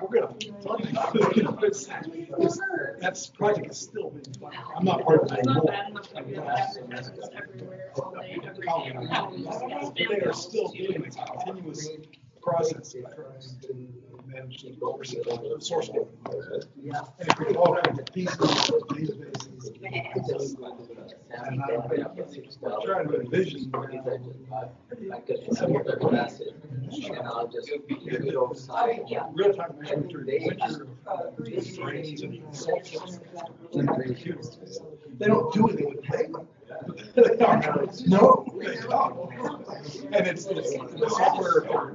we're gonna it, it's, it's, that's project is still being. I'm not part of that. All day, every But they are still doing a continuous process manage the oversight of the source code. And if we all have these databases. And I- I'm trying to envision. Real-time measurement through the picture of drains and salt. They don't do anything with paper. No, they don't. And it's, the software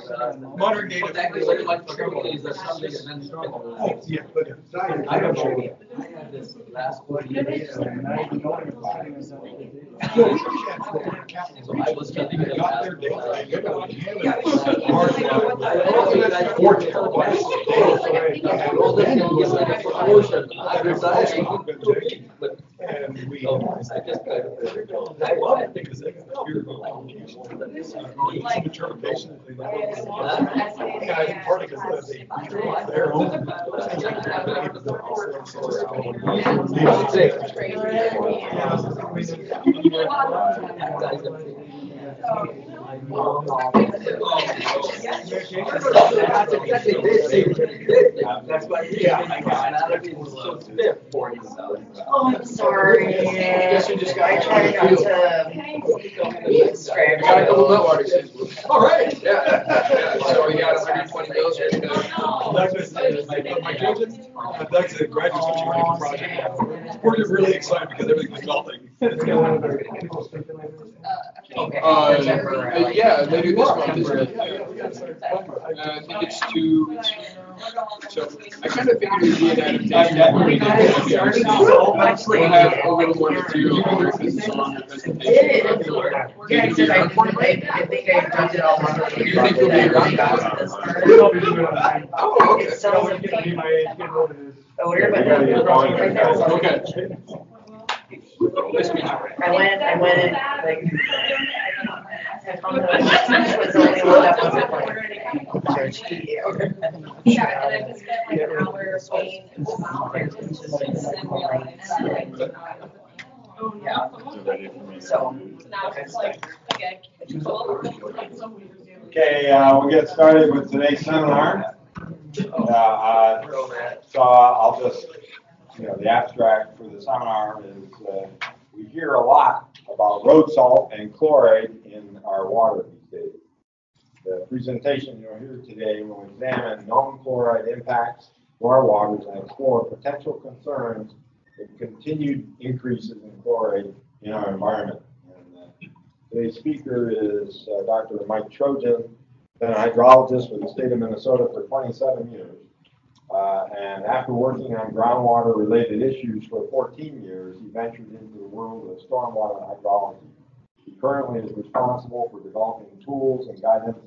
use uh, snakes or whatever, and I think that. Oh, I was actually, I was Modern data. Oh, yeah, but. I don't know. I had this last one year, and I didn't know it was- No, we had Florida Capital. So I was telling you Got their about- data. They got on Yeah. Canada. Four terabytes of data. All this thing is like a promotion. I resigned, but And we. Oh, I just kind of- I love it because they can hear the application. Some interpretation. that they don't- Yeah, I because they, their own. That's why, yeah, I got out of it, so stiff for you. Oh, I'm sorry. I tried not to distract. Got a couple you. meltwaters. All right. Yeah, so we got hundred and twenty mils right now. My children, Doug's a graduate associate project. We're really excited because everything's melting. Uh, yeah, later this month is it? Uh, I think it's two, so I kind of figured it would be an adaptation. We got it started so much We'll have a little more to do over because it's presentation. It is. Yeah, I think I did it all wrong. You think you'll be around that? Oh, okay. It sounds like odor, but not. Okay. Nice to meet you. I went, I went and like. I that wasn't Yeah, and I just spent like an hour waiting come out there just and. So. Okay. Okay, uh, we'll get started with today's seminar. Uh, uh, So I'll just, you know, the abstract for the seminar is, uh, we hear a lot about road salt and chloride in our water these days. The presentation you'll hear today will examine known chloride impacts to our waters and explore potential concerns with continued increases in chloride in our environment. And, uh, Today's speaker is uh, Dr. Mike Trojan, been a hydrologist for the state of Minnesota for 27 years. Uh, And after working on groundwater-related issues for 14 years, he ventured into the world of stormwater hydrology. He currently is responsible for developing tools and guidance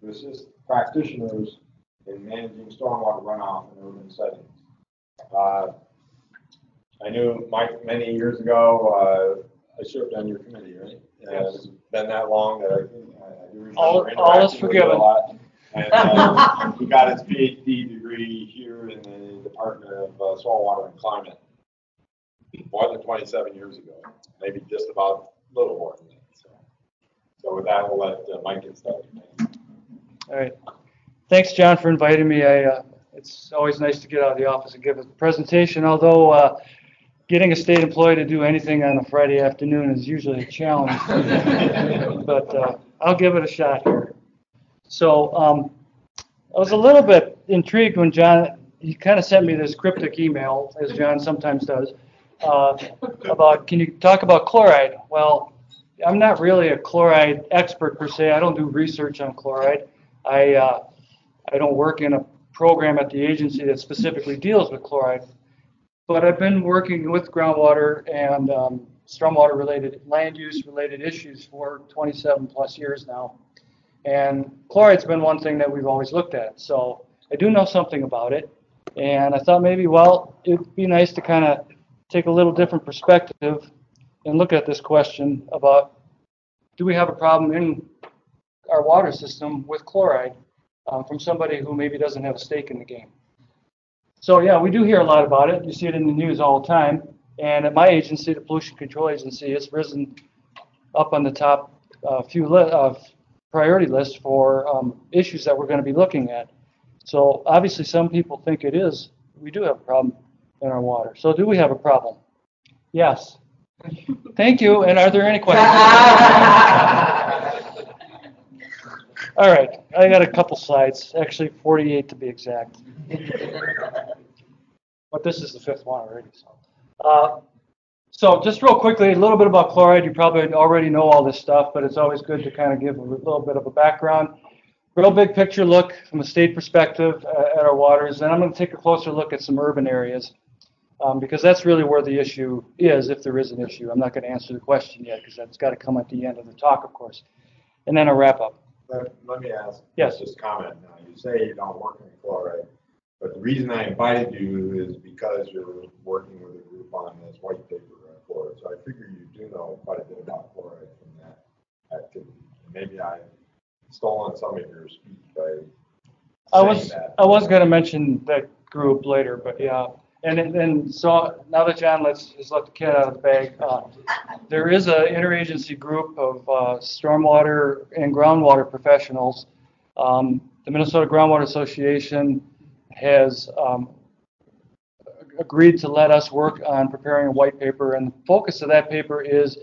to assist practitioners in managing stormwater runoff in urban settings. Uh, I knew Mike many years ago, uh, I served on your committee, right? Uh, It's been that long that I I I do remember All- all is interacting with you a forgiven. And uh, he got his PhD degree here in the Department of uh, Soil Water and Climate more than 27 years ago, maybe just about a little more than that. So, so with that, we'll let uh, Mike get started. All right. Thanks, John, for inviting me. I, uh, it's always nice to get out of the office and give a presentation, although, uh, getting a state employee to do anything on a Friday afternoon is usually a challenge. But, uh, I'll give it a shot here. So, um, I was a little bit intrigued when John, he kind of sent me this cryptic email, as John sometimes does, uh, about, can you talk about chloride? Well, I'm not really a chloride expert per se. I don't do research on chloride. I, uh, I don't work in a program at the agency that specifically deals with chloride. But I've been working with groundwater and um, stormwater related, land use related issues for 27 plus years now. And chloride's been one thing that we've always looked at. So I do know something about it. And I thought maybe, well, it'd be nice to kind of take a little different perspective and look at this question about do we have a problem in our water system with chloride um, from somebody who maybe doesn't have a stake in the game. So yeah, we do hear a lot about it. You see it in the news all the time. And at my agency, the Pollution Control Agency, it's risen up on the top uh, few li- of priority list for um, issues that we're going to be looking at. So obviously, some people think it is. We do have a problem in our water. So do we have a problem? Yes. Thank you. And are there any questions? All right, I got a couple slides, actually 48 to be exact. But this is the fifth one already, so. Uh, So just real quickly, a little bit about chloride. You probably already know all this stuff, but it's always good to kind of give a little bit of a background. Real big picture look from a state perspective uh, at our waters, and I'm going to take a closer look at some urban areas. Um, because that's really where the issue is, if there is an issue. I'm not going to answer the question yet, because that's got to come at the end of the talk, of course. And then a wrap up. Let, let me ask. Yes. Just comment now. You say you don't work in chloride, but the reason I invited you is because you're working with a group on this white paper on chloride. So I figure you do know quite a bit about chloride from that activity. Maybe I've stolen some of your speech by I was, that. I was going to mention that group later, but yeah. And then- then, so now that John lets, has let the cat out of the bag, uh, there is a interagency group of uh, stormwater and groundwater professionals. Um, The Minnesota Groundwater Association has um, agreed to let us work on preparing a white paper, and the focus of that paper is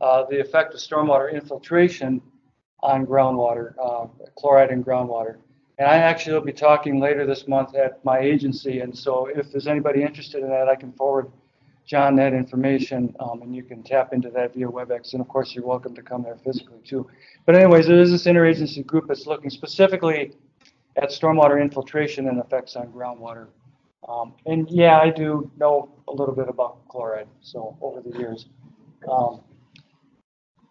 uh, the effect of stormwater infiltration on groundwater, uh, chloride in groundwater. And I actually will be talking later this month at my agency, and so if there's anybody interested in that, I can forward John that information, um, and you can tap into that via WebEx, and of course, you're welcome to come there physically too. But anyways, there is this interagency group that's looking specifically at stormwater infiltration and effects on groundwater. Um, and yeah, I do know a little bit about chloride, so over the years. Um,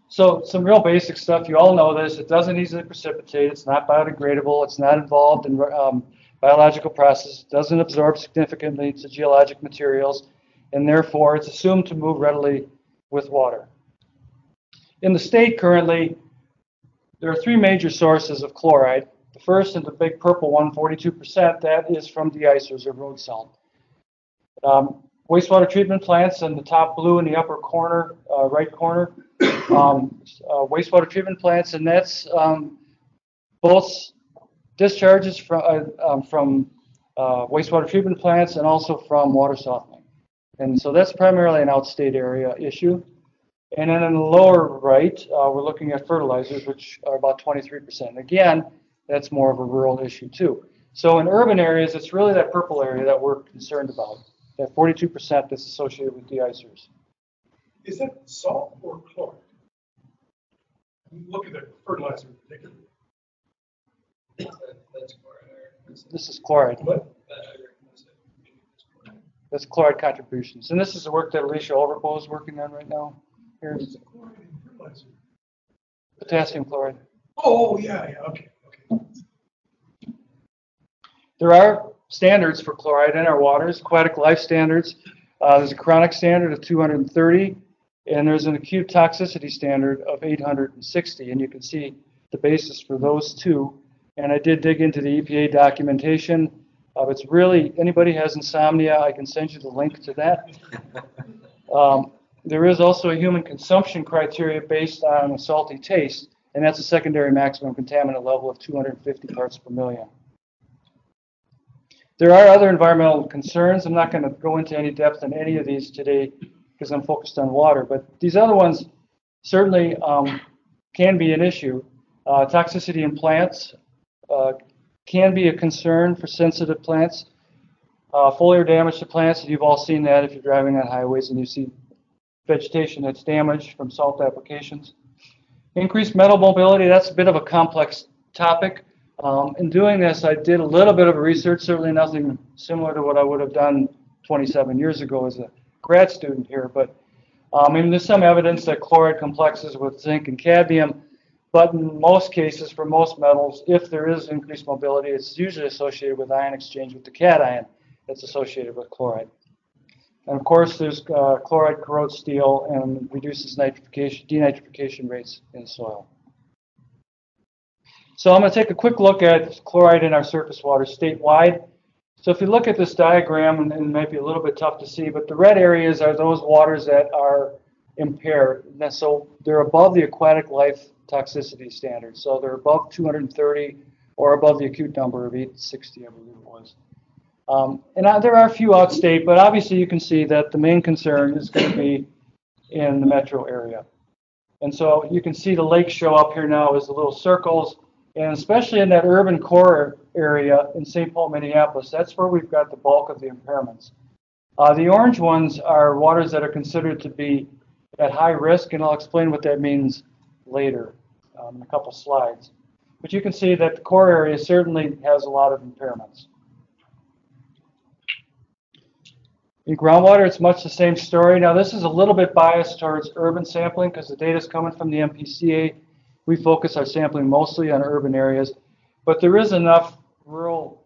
so some real basic stuff. You all know this. It doesn't easily precipitate. It's not biodegradable. It's not involved in um, biological processes. It doesn't absorb significantly to geologic materials, and therefore it's assumed to move readily with water. In the state currently, there are three major sources of chloride. First and the big purple one, 42%, that is from deicers or road salt. Um, wastewater treatment plants in the top blue in the upper corner, uh, right corner, um, uh, wastewater treatment plants, and that's um, both discharges from, uh, um, from uh, wastewater treatment plants and also from water softening. And so that's primarily an outstate area issue. And then in the lower right, uh, we're looking at fertilizers, which are about 23%. Again, that's more of a rural issue too. So in urban areas, it's really that purple area that we're concerned about, that 42% that's associated with deicers. Is that salt or chloride? Look at the fertilizer in particular. That's chloride. This is chloride. What? That's chloride contributions. And this is the work that Alycia Overbo is working on right now. Here's Is chloride in fertilizer? potassium chloride. Oh, yeah, yeah, okay, okay. There are standards for chloride in our waters, aquatic life standards. Uh, there's a chronic standard of 230, and there's an acute toxicity standard of 860. And you can see the basis for those two. And I did dig into the EPA documentation. Uh, it's really, anybody has insomnia, I can send you the link to that. Um, there is also a human consumption criteria based on a salty taste, and that's a secondary maximum contaminant level of 250 parts per million. There are other environmental concerns. I'm not going to go into any depth on any of these today because I'm focused on water, but these other ones certainly um, can be an issue. Uh, toxicity in plants uh, can be a concern for sensitive plants. Uh, foliar damage to plants, you've all seen that if you're driving on highways and you see vegetation that's damaged from salt applications. Increased metal mobility, that's a bit of a complex topic. Um, in doing this, I did a little bit of research, certainly nothing similar to what I would have done 27 years ago as a grad student here, but um, there's some evidence that chloride complexes with zinc and cadmium, but in most cases, for most metals, if there is increased mobility, it's usually associated with ion exchange with the cation that's associated with chloride. And of course, there's uh, chloride corrodes steel and reduces nitrification, denitrification rates in soil. So I'm going to take a quick look at chloride in our surface water statewide. So if you look at this diagram, and it might be a little bit tough to see, but the red areas are those waters that are impaired. And so they're above the aquatic life toxicity standard. So they're above 230 or above the acute number of 860, I believe it was. Um, and uh, there are a few outstate, but obviously you can see that the main concern is going to be in the metro area. And so you can see the lakes show up here now as the little circles, and especially in that urban core area in St. Paul, Minneapolis, that's where we've got the bulk of the impairments. Uh, the orange ones are waters that are considered to be at high risk, and I'll explain what that means later um, in a couple slides. But you can see that the core area certainly has a lot of impairments. In groundwater, it's much the same story. Now, this is a little bit biased towards urban sampling because the data is coming from the MPCA. We focus our sampling mostly on urban areas, but there is enough rural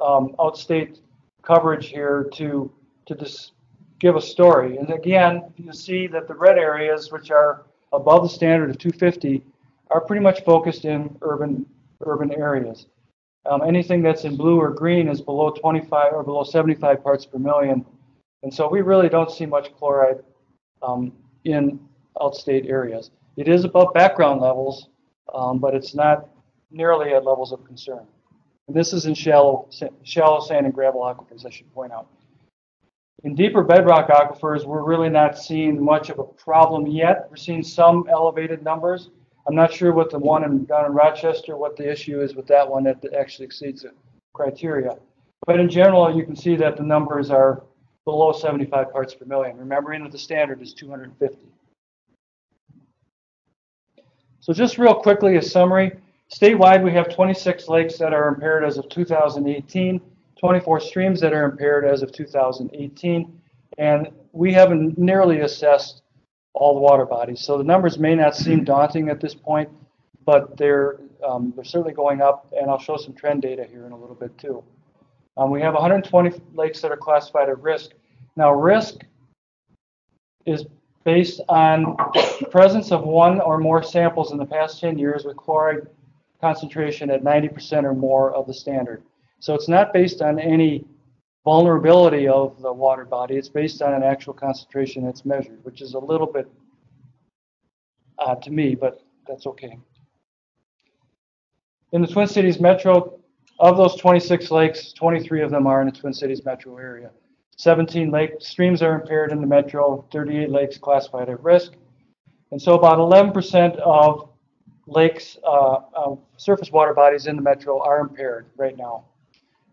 um, outstate coverage here to to just give a story. And again, you see that the red areas, which are above the standard of 250, are pretty much focused in urban urban areas. Um, anything that's in blue or green is below 25 or below 75 parts per million and so we really don't see much chloride um, in outstate areas. It is above background levels, um, but it's not nearly at levels of concern. And this is in shallow, shallow sand and gravel aquifers, I should point out. In deeper bedrock aquifers, we're really not seeing much of a problem yet. We're seeing some elevated numbers. I'm not sure what the one in, down in Rochester, what the issue is with that one that actually exceeds the criteria. But in general, you can see that the numbers are below 75 parts per million, remembering that the standard is 250. So just real quickly, a summary. Statewide, we have 26 lakes that are impaired as of 2018, 24 streams that are impaired as of 2018, and we haven't nearly assessed all the water bodies. So the numbers may not seem daunting at this point, but they're, um, they're certainly going up, and I'll show some trend data here in a little bit too. Um, we have 120 lakes that are classified at risk. Now, risk is based on presence of one or more samples in the past 10 years with chloride concentration at 90% or more of the standard. So it's not based on any vulnerability of the water body. It's based on an actual concentration that's measured, which is a little bit odd to me, but that's okay. In the Twin Cities metro, of those 26 lakes, 23 of them are in the Twin Cities metro area. 17 lake streams are impaired in the metro, 38 lakes classified at risk. And so about 11% of lakes, uh, uh, surface water bodies in the metro are impaired right now.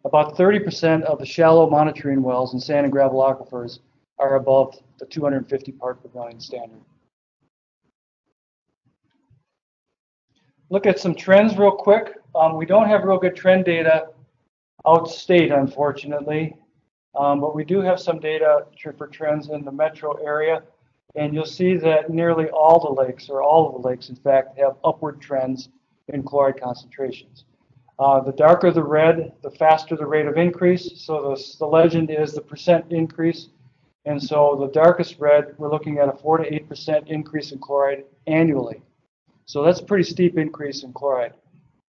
About 30% of the shallow monitoring wells in sand and gravel aquifers are above the 250 part per million standard. Look at some trends real quick. Um, we don't have real good trend data outstate, unfortunately, um, but we do have some data for trends in the metro area. And you'll see that nearly all the lakes, or all of the lakes, in fact, have upward trends in chloride concentrations. Uh, the darker the red, the faster the rate of increase. So the, the legend is the percent increase. And so the darkest red, we're looking at a 4 to 8% increase in chloride annually. So that's a pretty steep increase in chloride.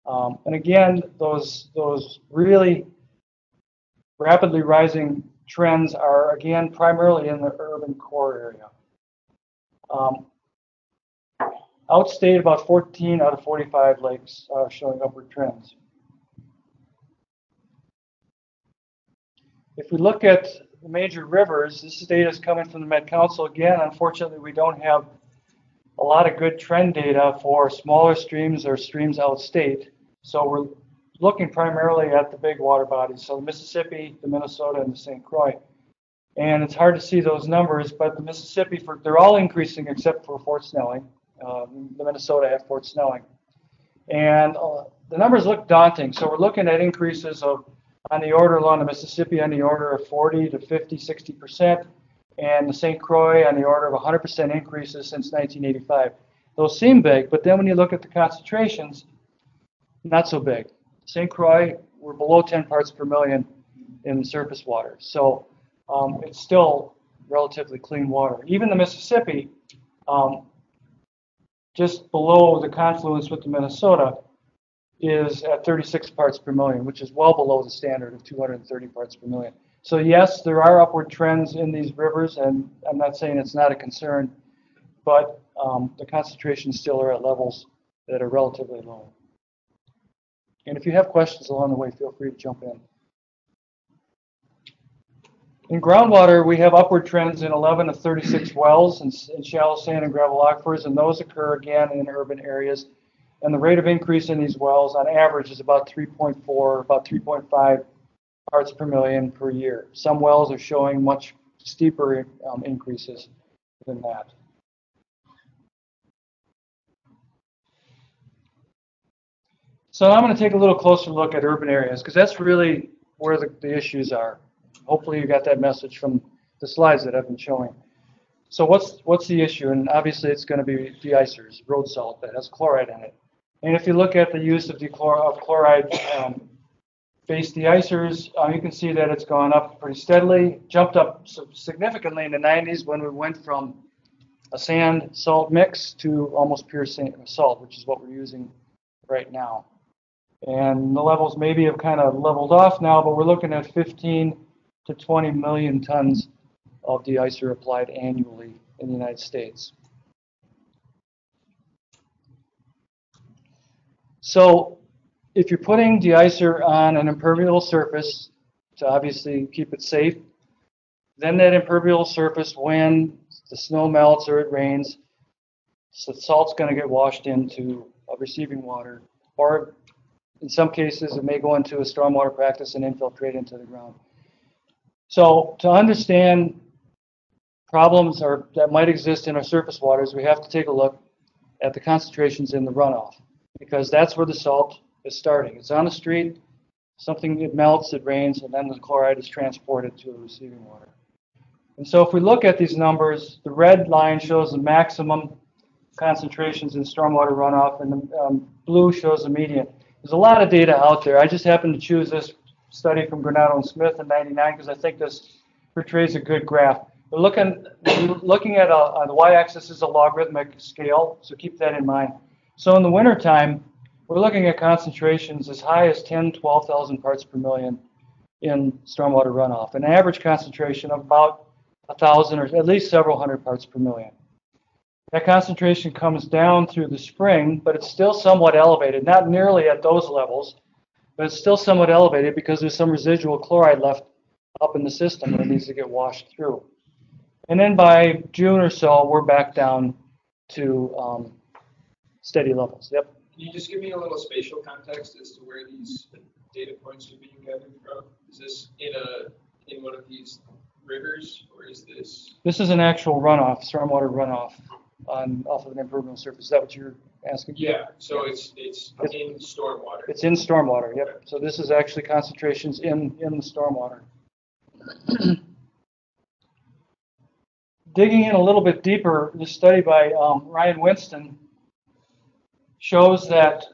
Um, and again, those, those really rapidly rising trends are again primarily in the urban core area. Um, outstate, about 14 out of 45 lakes are showing upward trends. If we look at the major rivers, this data is coming from the Met Council. Again, unfortunately, we don't have a lot of good trend data for smaller streams or streams outstate. So we're looking primarily at the big water bodies, so the Mississippi, the Minnesota, and the St. Croix. And it's hard to see those numbers, but the Mississippi, for, they're all increasing except for Fort Snelling. Uh, the Minnesota at Fort Snelling. And uh, the numbers look daunting. So we're looking at increases of, on the order along the Mississippi, on the order of 40 to 50, 60%, and the St. Croix on the order of 100% increases since 1985. Those seem big, but then when you look at the concentrations, not so big. St. Croix, we're below 10 parts per million in the surface water. So um, it's still relatively clean water. Even the Mississippi, um, just below the confluence with the Minnesota, is at 36 parts per million, which is well below the standard of 230 parts per million. So yes, there are upward trends in these rivers, and I'm not saying it's not a concern, but um, the concentrations still are at levels that are relatively low. And if you have questions along the way, feel free to jump in. In groundwater, we have upward trends in 11 of 36 wells in, in shallow sand and gravel aquifers, and those occur again in urban areas. And the rate of increase in these wells on average is about 3.4, about 3.5 parts per million per year. Some wells are showing much steeper um, increases than that. So I'm going to take a little closer look at urban areas because that's really where the, the issues are. Hopefully you got that message from the slides that I've been showing. So what's what's the issue? And obviously it's going to be deicers, road salt that has chloride in it. And if you look at the use of, of chloride um, based deicers, uh, you can see that it's gone up pretty steadily, jumped up significantly in the 90s when we went from a sand salt mix to almost pure salt, which is what we're using right now. And the levels maybe have kind of leveled off now, but we're looking at 15 to 20 million tons of deicer applied annually in the United States. So if you're putting deicer on an impermeable surface to obviously keep it safe, then that impermeable surface, when the snow melts or it rains, so the salt's going to get washed into a receiving water, or in some cases, it may go into a stormwater practice and infiltrate into the ground. So to understand problems or that might exist in our surface waters, we have to take a look at the concentrations in the runoff because that's where the salt is starting. It's on the street, something it melts, it rains, and then the chloride is transported to the receiving water. And so if we look at these numbers, the red line shows the maximum concentrations in stormwater runoff, and the um, blue shows the median. There's a lot of data out there. I just happened to choose this study from Granato and Smith in 99 because I think this portrays a good graph. We're looking, looking at a, the y-axis is a logarithmic scale, so keep that in mind. So in the wintertime, we're looking at concentrations as high as 10, 12,000 parts per million in stormwater runoff, an average concentration of about 1,000 or at least several hundred parts per million. That concentration comes down through the spring, but it's still somewhat elevated, not nearly at those levels, but it's still somewhat elevated because there's some residual chloride left up in the system that needs to get washed through. And then by June or so, we're back down to um, steady levels. Yep. Can you just give me a little spatial context as to where these data points are being gathered from? Is this in a in one of these rivers, or is this? This is an actual runoff, stormwater runoff on off of an impermeable surface. Is that what you're asking? Yeah. So it's it's, it's in stormwater. It's in stormwater. Yep. So this is actually concentrations in in the stormwater. Digging in a little bit deeper, this study by um, Ryan Winston shows that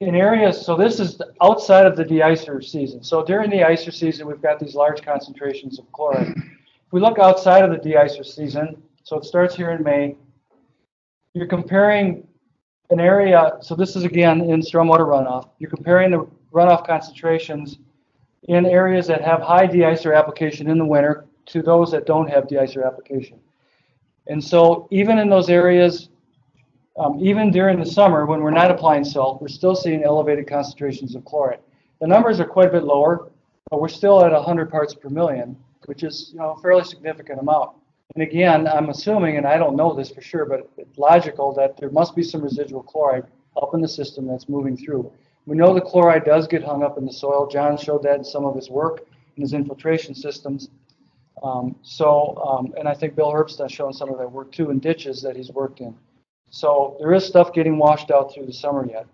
in areas, so this is outside of the deicer season. So during the icer season, we've got these large concentrations of chloride. If we look outside of the deicer season, so it starts here in May, you're comparing an area, so this is again in stormwater runoff, you're comparing the runoff concentrations in areas that have high deicer application in the winter to those that don't have deicer application. And so even in those areas um, even during the summer, when we're not applying salt, we're still seeing elevated concentrations of chloride. The numbers are quite a bit lower, but we're still at 100 parts per million, which is you know, a fairly significant amount. And again, I'm assuming, and I don't know this for sure, but it's logical that there must be some residual chloride up in the system that's moving through. We know the chloride does get hung up in the soil. John showed that in some of his work in his infiltration systems. Um, so, um, and I think Bill Herb's shown some of that work too in ditches that he's worked in. So there is stuff getting washed out through the summer yet.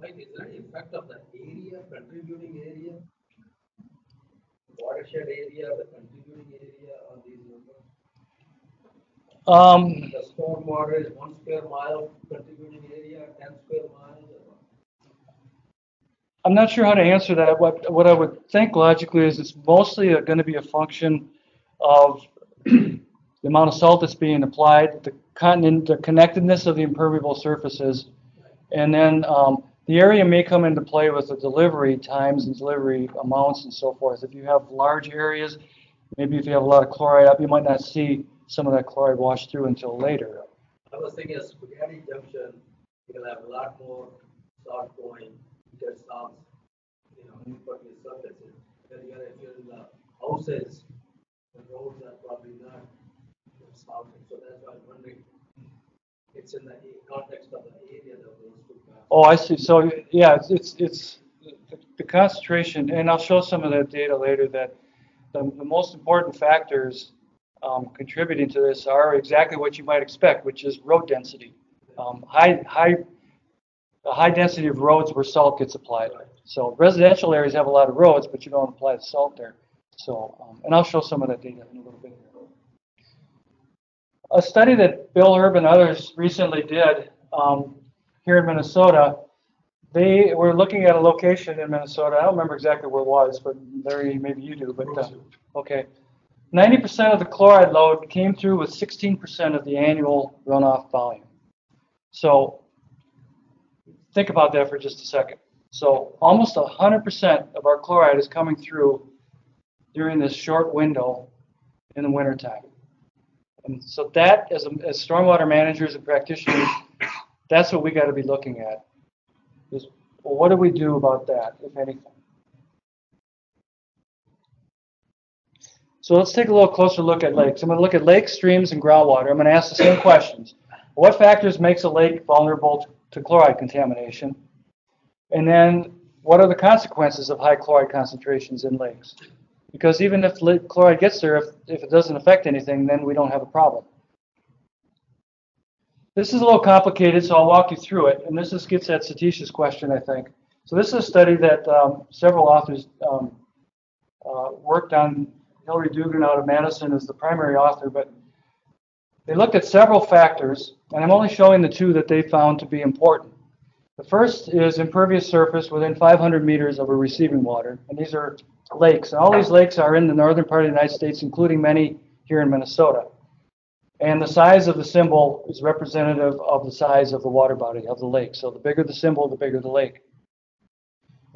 Mike, is there effect of the area, contributing area? Watershed area, the contributing area on these numbers? Um, The stormwater is one square mile contributing area, ten square miles. I'm not sure how to answer that. What, what I would think logically is it's mostly going to be a function of the amount of salt that's being applied, the con, the connectedness of the impermeable surfaces, and then um, the area may come into play with the delivery times and delivery amounts and so forth. If you have large areas, maybe if you have a lot of chloride up, you might not see some of that chloride wash through until later. I was thinking of spaghetti junction, you'll have a lot more salt going, because salts, you know, impervious surfaces. Then you're, if you're in the houses, the roads are probably so that's why I'm wondering. It's in the context of the area those two. Oh, I see. So, yeah, it's, it's, it's the- the concentration, and I'll show some of that data later, that the, the most important factors um, contributing to this are exactly what you might expect, which is road density. Um, High, high, a high density of roads where salt gets applied. So residential areas have a lot of roads, but you don't apply the salt there. So, um, and I'll show some of that data in a little bit. A study that Bill Herb and others recently did um, here in Minnesota, they were looking at a location in Minnesota. I don't remember exactly where it was, but Larry, maybe you do. But uh, okay, 90% of the chloride load came through with 16% of the annual runoff volume. So think about that for just a second. So almost 100% of our chloride is coming through during this short window in the wintertime. And so that, as, a- as stormwater managers and practitioners, that's what we got to be looking at. Is, well, what do we do about that, if anything? So let's take a little closer look at lakes. I'm going to look at lakes, streams, and groundwater. I'm going to ask the same questions. What factors makes a lake vulnerable to chloride contamination? And then, what are the consequences of high chloride concentrations in lakes? Because even if li- chloride gets there, if, if it doesn't affect anything, then we don't have a problem. This is a little complicated, so I'll walk you through it. And this is, gets at Satish's question, I think. So this is a study that um, several authors um, uh, worked on. Hillary Dugan out of Madison is the primary author, but they looked at several factors, and I'm only showing the two that they found to be important. The first is impervious surface within 500 meters of a receiving water, and these are lakes. And all these lakes are in the northern part of the United States, including many here in Minnesota. And the size of the symbol is representative of the size of the water body of the lake. So the bigger the symbol, the bigger the lake.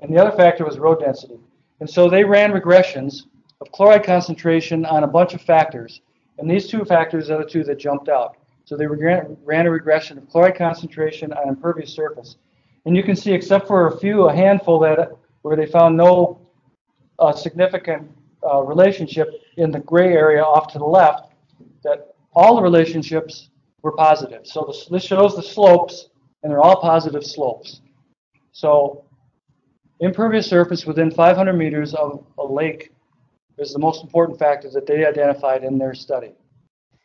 And the other factor was road density. And so they ran regressions of chloride concentration on a bunch of factors. And these two factors are the two that jumped out. So they ran ran a regression of chloride concentration on impervious surface. And you can see, except for a few, a handful that where they found no uh, significant uh, relationship in the gray area off to the left, that all the relationships were positive. So this, this shows the slopes, and they're all positive slopes. So impervious surface within 500 meters of a lake is the most important factor that they identified in their study.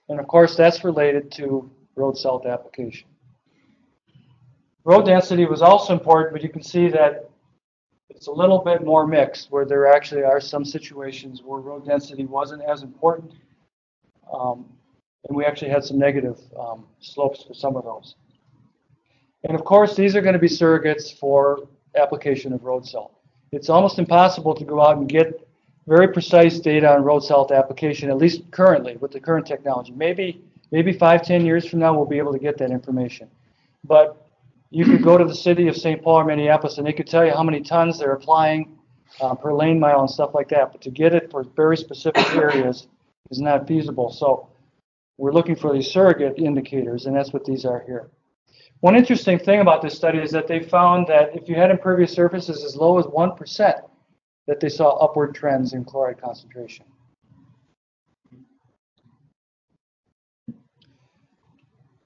And of course, that's related to road salt application. Road density was also important, but you can see that it's a little bit more mixed, where there actually are some situations where road density wasn't as important. Um, and we actually had some negative um, slopes for some of those. And of course, these are going to be surrogates for application of road salt. It's almost impossible to go out and get very precise data on road salt application, at least currently with the current technology. Maybe, maybe five, ten years from now, we'll be able to get that information. But you could go to the city of St. Paul or Minneapolis, and they could tell you how many tons they're applying uh, per lane mile and stuff like that. But to get it for very specific areas is not feasible. So we're looking for these surrogate indicators, and that's what these are here. One interesting thing about this study is that they found that if you had impervious surfaces as low as 1%, that they saw upward trends in chloride concentration.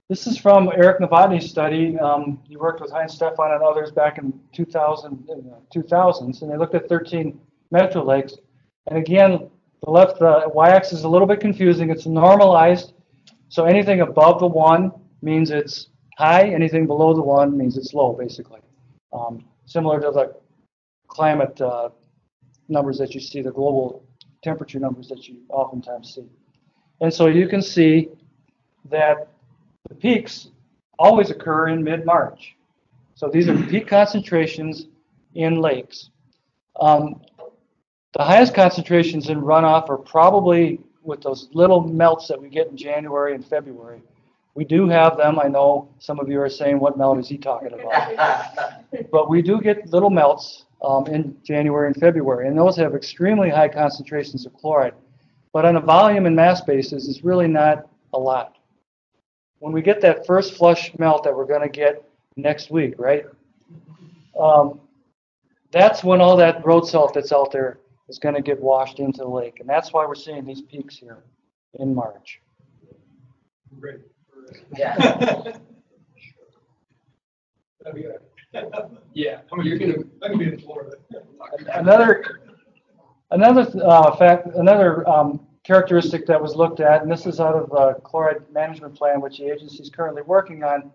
This is from Eric Novotny's study. Um, he worked with Heinz Stefan and others back in 2000, in the 2000s, and they looked at 13 metro lakes. And again, the left, the y-axis is a little bit confusing. It's normalized, so anything above the one means it's high. Anything below the one means it's low, basically. um, similar to the climate uh, numbers that you see, the global temperature numbers that you oftentimes see. And so you can see that the peaks always occur in mid-March. So these are peak concentrations in lakes. Um, the highest concentrations in runoff are probably with those little melts that we get in January and February. We do have them. I know some of you are saying, what melt is he talking about? But we do get little melts um, in January and February, and those have extremely high concentrations of chloride. But on a volume and mass basis, it's really not a lot. When we get that first flush melt that we're going to get next week, right? Um, that's when all that road salt that's out there is going to get washed into the lake, and that's why we're seeing these peaks here in March. Great. Yeah. That'd be good. Yeah, I mean, you're gonna, be in Florida. Another, another uh, fact, another um, characteristic that was looked at, and this is out of the chloride management plan, which the agency is currently working on,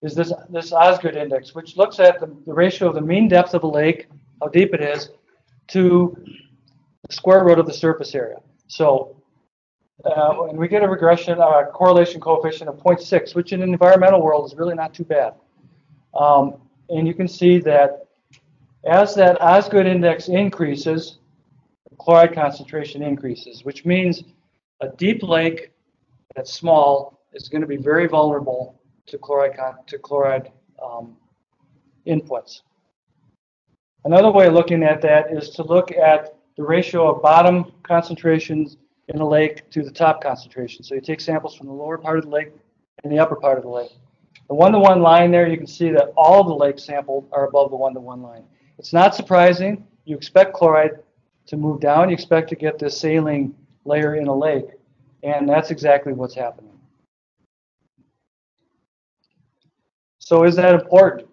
is this this Osgood index, which looks at the, the ratio of the mean depth of a lake, how deep it is, to the square root of the surface area. So, uh, and we get a regression, a correlation coefficient of 0.6, which in the environmental world is really not too bad. Um, and you can see that as that Osgood index increases, the chloride concentration increases, which means a deep lake that's small is going to be very vulnerable to chloride to chloride um, inputs. Another way of looking at that is to look at the ratio of bottom concentrations in the lake to the top concentration. So you take samples from the lower part of the lake and the upper part of the lake. The one-to-one line there, you can see that all the lakes sampled are above the one-to-one line. It's not surprising. You expect chloride to move down. You expect to get this saline layer in a lake, and that's exactly what's happening. So is that important?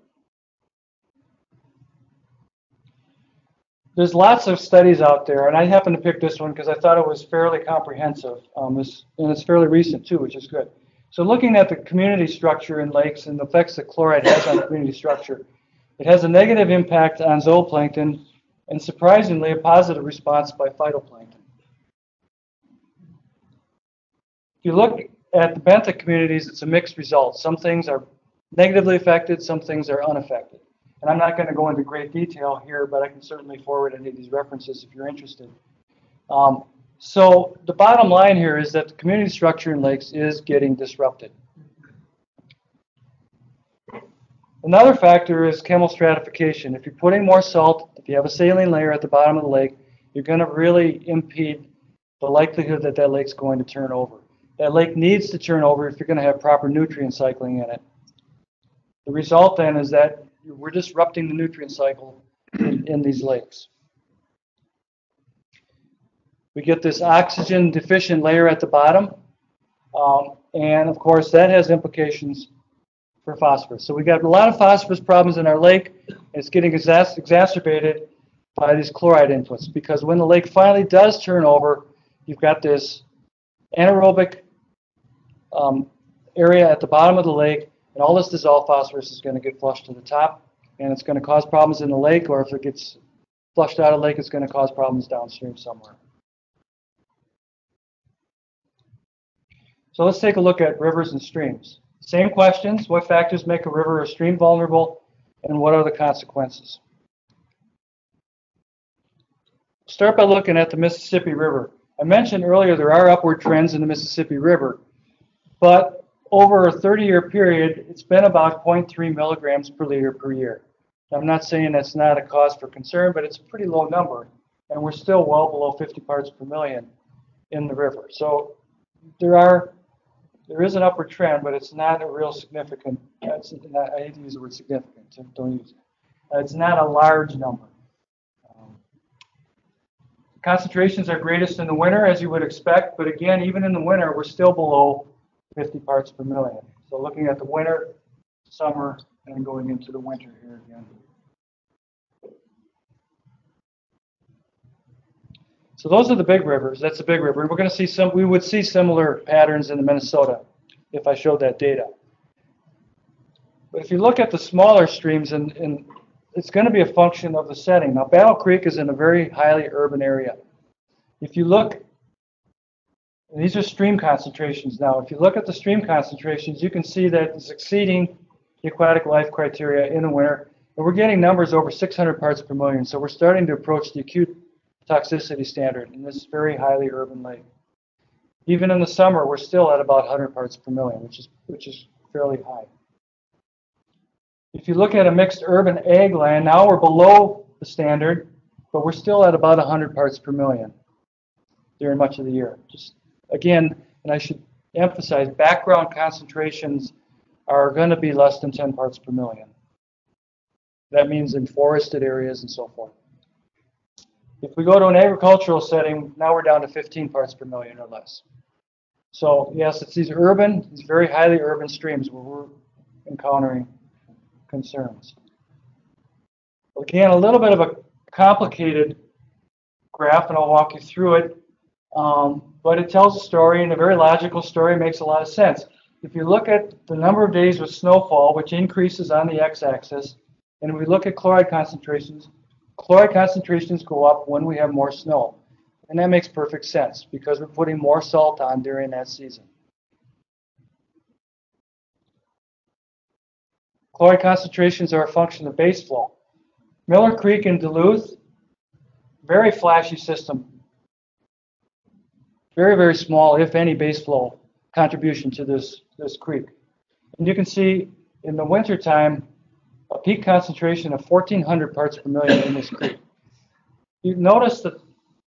There's lots of studies out there, and I happen to pick this one because I thought it was fairly comprehensive, um, this, and it's fairly recent too, which is good. So looking at the community structure in lakes and the effects that chloride has on the community structure, it has a negative impact on zooplankton and surprisingly a positive response by phytoplankton. If you look at the benthic communities, it's a mixed result. Some things are negatively affected, some things are unaffected. And I'm not going to go into great detail here, but I can certainly forward any of these references if you're interested. Um, so the bottom line here is that the community structure in lakes is getting disrupted. Another factor is chemostratification. If you're putting more salt, if you have a saline layer at the bottom of the lake, you're going to really impede the likelihood that that lake's going to turn over. That lake needs to turn over if you're going to have proper nutrient cycling in it. The result then is that we're disrupting the nutrient cycle in, in these lakes. We get this oxygen deficient layer at the bottom. Um, and of course, that has implications for phosphorus. So we've got a lot of phosphorus problems in our lake. And it's getting exac- exacerbated by these chloride inputs because when the lake finally does turn over, you've got this anaerobic um, area at the bottom of the lake, and all this dissolved phosphorus is going to get flushed to the top, and it's going to cause problems in the lake, or if it gets flushed out of the lake, it's going to cause problems downstream somewhere. So let's take a look at rivers and streams. Same questions. What factors make a river or stream vulnerable, and what are the consequences? Start by looking at the Mississippi River. I mentioned earlier there are upward trends in the Mississippi River, but over a 30-year period, it's been about 0.3 milligrams per liter per year. I'm not saying that's not a cause for concern, but it's a pretty low number, and we're still well below 50 parts per million in the river. So there are there is an upward trend, but it's not a real significant. It's not, I hate to use the word significant. So don't use it. Uh, it's not a large number. Um, concentrations are greatest in the winter, as you would expect, but again, even in the winter, we're still below 50 parts per million. So looking at the winter, summer, and going into the winter here again. So those are the big rivers. That's the big river. We're going to see some, we would see similar patterns in the Minnesota if I showed that data. But if you look at the smaller streams and, in it's going to be a function of the setting. Now, Battle Creek is in a very highly urban area. If you look, these are stream concentrations now. If you look at the stream concentrations, you can see that it's exceeding the aquatic life criteria in the winter. And we're getting numbers over 600 parts per million. So we're starting to approach the acute toxicity standard in this very highly urban lake. Even in the summer, we're still at about 100 parts per million, which is, which is fairly high. If you look at a mixed urban ag land, now we're below the standard, but we're still at about 100 parts per million during much of the year. Just again, and I should emphasize, background concentrations are going to be less than 10 parts per million. That means in forested areas and so forth. If we go to an agricultural setting, now we're down to 15 parts per million or less. So yes, it's these urban, these very highly urban streams where we're encountering concerns. Again, a little bit of a complicated graph, and I'll walk you through it. Um, but it tells a story, and a very logical story makes a lot of sense. If you look at the number of days with snowfall, which increases on the x-axis, and we look at chloride concentrations, chloride concentrations go up when we have more snow. And that makes perfect sense because we're putting more salt on during that season. Chloride concentrations are a function of base flow. Miller Creek in Duluth, very flashy system. Very, very small, if any, base flow contribution to this, this creek. And you can see in the wintertime, a peak concentration of 1,400 parts per million in this creek. You notice the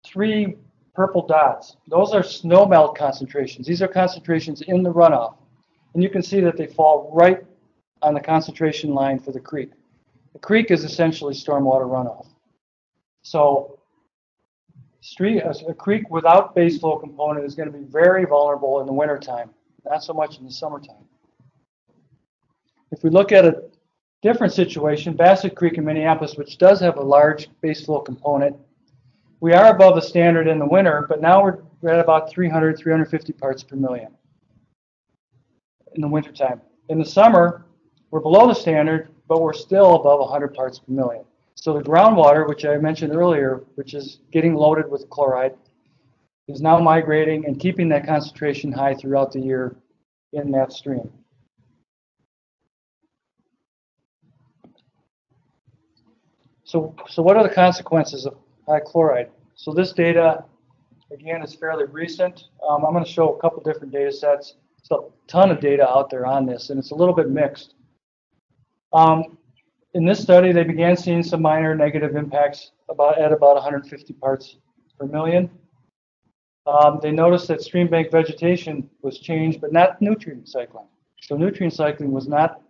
three purple dots. Those are snowmelt concentrations. These are concentrations in the runoff. And you can see that they fall right on the concentration line for the creek. The creek is essentially stormwater runoff. So street, a creek without base flow component is going to be very vulnerable in the wintertime, not so much in the summertime. If we look at a different situation, Bassett Creek in Minneapolis, which does have a large base flow component, we are above the standard in the winter, but now we're, at about 300, 350 parts per million in the wintertime. In the summer, we're below the standard, but we're still above 100 parts per million. So the groundwater, which I mentioned earlier, which is getting loaded with chloride, is now migrating and keeping that concentration high throughout the year in that stream. So, so what are the consequences of high chloride? So this data, again, is fairly recent. Um, I'm going to show a couple different data sets. There's a ton of data out there on this, and it's a little bit mixed. Um, in this study, they began seeing some minor negative impacts about at about 150 parts per million. Um, they noticed that stream bank vegetation was changed, but not nutrient cycling. So nutrient cycling was not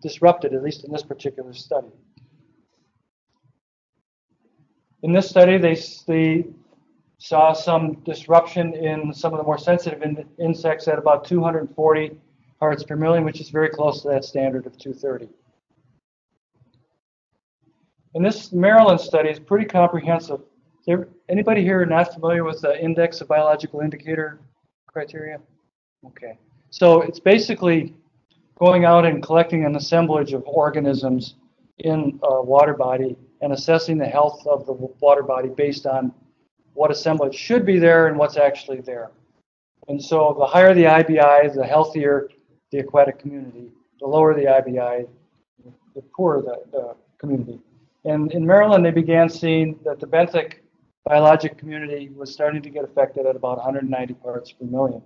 disrupted, at least in this particular study. In this study, they, they saw some disruption in some of the more sensitive in, insects at about 240 parts per million, which is very close to that standard of 230. And this Maryland study is pretty comprehensive. There, anybody here not familiar with the index of biological indicator criteria? Okay. So it's basically going out and collecting an assemblage of organisms in a water body and assessing the health of the water body based on what assemblage should be there and what's actually there. And so the higher the IBI, the healthier the aquatic community. The lower the IBI, the poorer the, the community. And in Maryland, they began seeing that the benthic biologic community was starting to get affected at about 190 parts per million.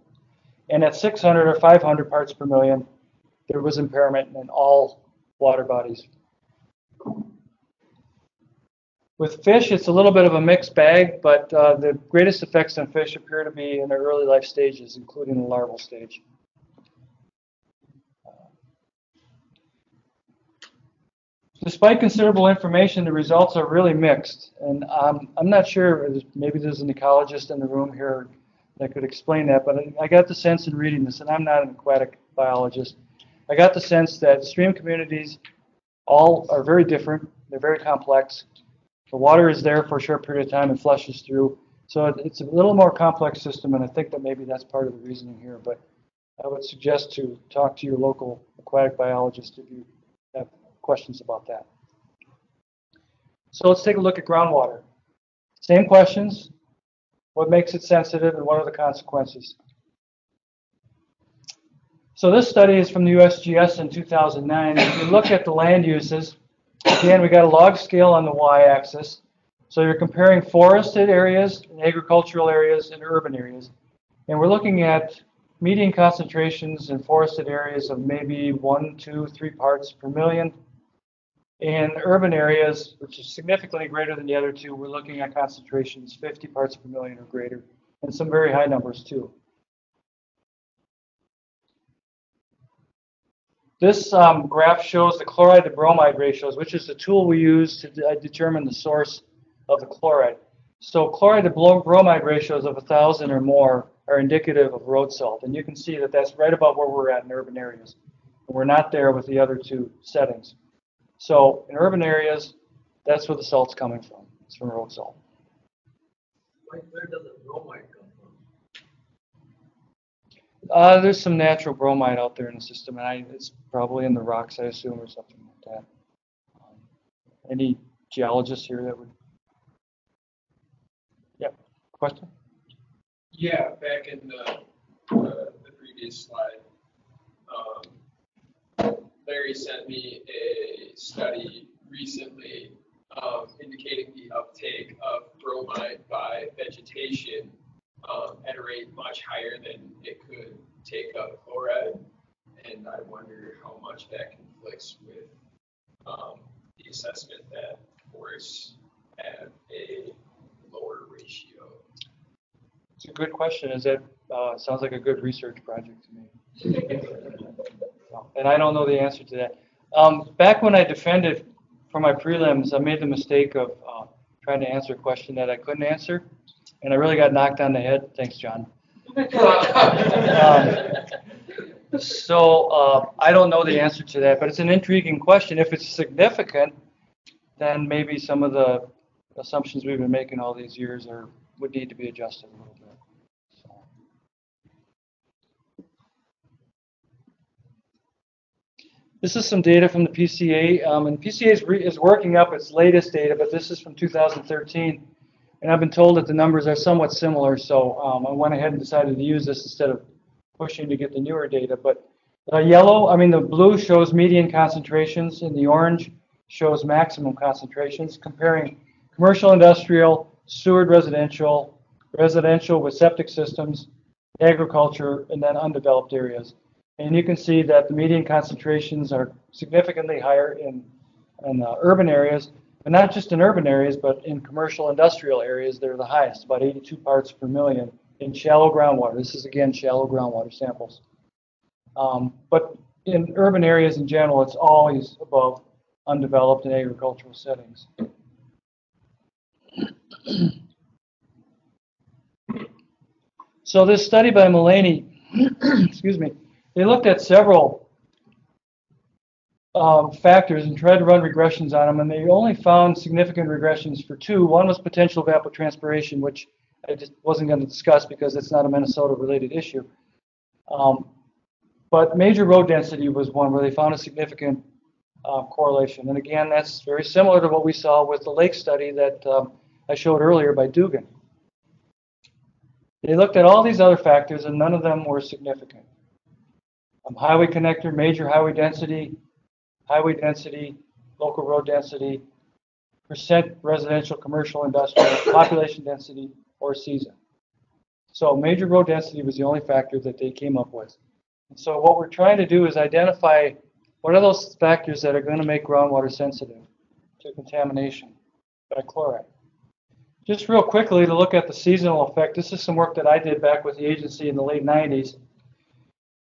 And at 600 or 500 parts per million, there was impairment in all water bodies. With fish, it's a little bit of a mixed bag, but uh, the greatest effects on fish appear to be in their early life stages, including the larval stage. Despite considerable information, the results are really mixed. And um, I'm not sure, maybe there's an ecologist in the room here that could explain that, but I got the sense in reading this, and I'm not an aquatic biologist, I got the sense that stream communities all are very different. They're very complex. The water is there for a short period of time and flushes through. So it's a little more complex system, and I think that maybe that's part of the reasoning here. But I would suggest to talk to your local aquatic biologist if you have questions about that. So let's take a look at groundwater. Same questions. What makes it sensitive and what are the consequences? So this study is from the USGS in 2009. If you look at the land uses, again, we got a log scale on the y-axis. So you're comparing forested areas, and agricultural areas, and urban areas. And we're looking at median concentrations in forested areas of maybe one, two, three parts per million. In urban areas, which is significantly greater than the other two, we're looking at concentrations 50 parts per million or greater, and some very high numbers too. This um, graph shows the chloride to bromide ratios, which is the tool we use to de- determine the source of the chloride. So chloride to bromide ratios of 1,000 or more are indicative of road salt. And you can see that that's right about where we're at in urban areas. We're not there with the other two settings. So in urban areas, that's where the salt's coming from. It's from road salt. Where, does the bromide? Uh, there's some natural bromide out there in the system, and I, it's probably in the rocks, I assume, or something like that. Um, any geologists here that would? Yep. Question? Yeah, back in the, uh, the previous slide, um, Larry sent me a study recently, um, indicating the uptake of bromide by vegetation, um, at a rate much higher than it could take up chloride. And I wonder how much that conflicts with, um, the assessment that forests have a lower ratio It's a good question. Is that, uh, sounds like a good research project to me. And I don't know the answer to that. Um, back when I defended for my prelims, I made the mistake of, uh, trying to answer a question that I couldn't answer. And I really got knocked on the head. Thanks, John. Um, So, uh, I don't know the answer to that, but it's an intriguing question. If it's significant, then maybe some of the assumptions we've been making all these years are, would need to be adjusted a little bit. So. This is some data from the PCA, um, and PCA is, re- is working up its latest data, but this is from 2013. And I've been told that the numbers are somewhat similar, so um, I went ahead and decided to use this instead of pushing to get the newer data. But the yellow, I mean, the blue shows median concentrations, and the orange shows maximum concentrations, comparing commercial, industrial, sewered residential, residential with septic systems, agriculture, and then undeveloped areas. And you can see that the median concentrations are significantly higher in, in uh, urban areas, but not just in urban areas, but in commercial industrial areas, they're the highest, about 82 parts per million in shallow groundwater. This is again shallow groundwater samples. Um, but in urban areas in general, it's always above undeveloped and agricultural settings. So this study by Mullaney, excuse me, they looked at several um, factors and tried to run regressions on them, and they only found significant regressions for two. One was potential evapotranspiration, which I just wasn't going to discuss because it's not a Minnesota-related issue. Um, but major road density was one where they found a significant uh, correlation. And again, that's very similar to what we saw with the lake study that um, I showed earlier by Dugan. They looked at all these other factors and none of them were significant. Um, highway connector, major highway density, highway density, local road density, percent residential, commercial, industrial, population density, or season. So major road density was the only factor that they came up with. And so what we're trying to do is identify what are those factors that are going to make groundwater sensitive to contamination by chloride. Just real quickly to look at the seasonal effect, this is some work that I did back with the agency in the late 90s.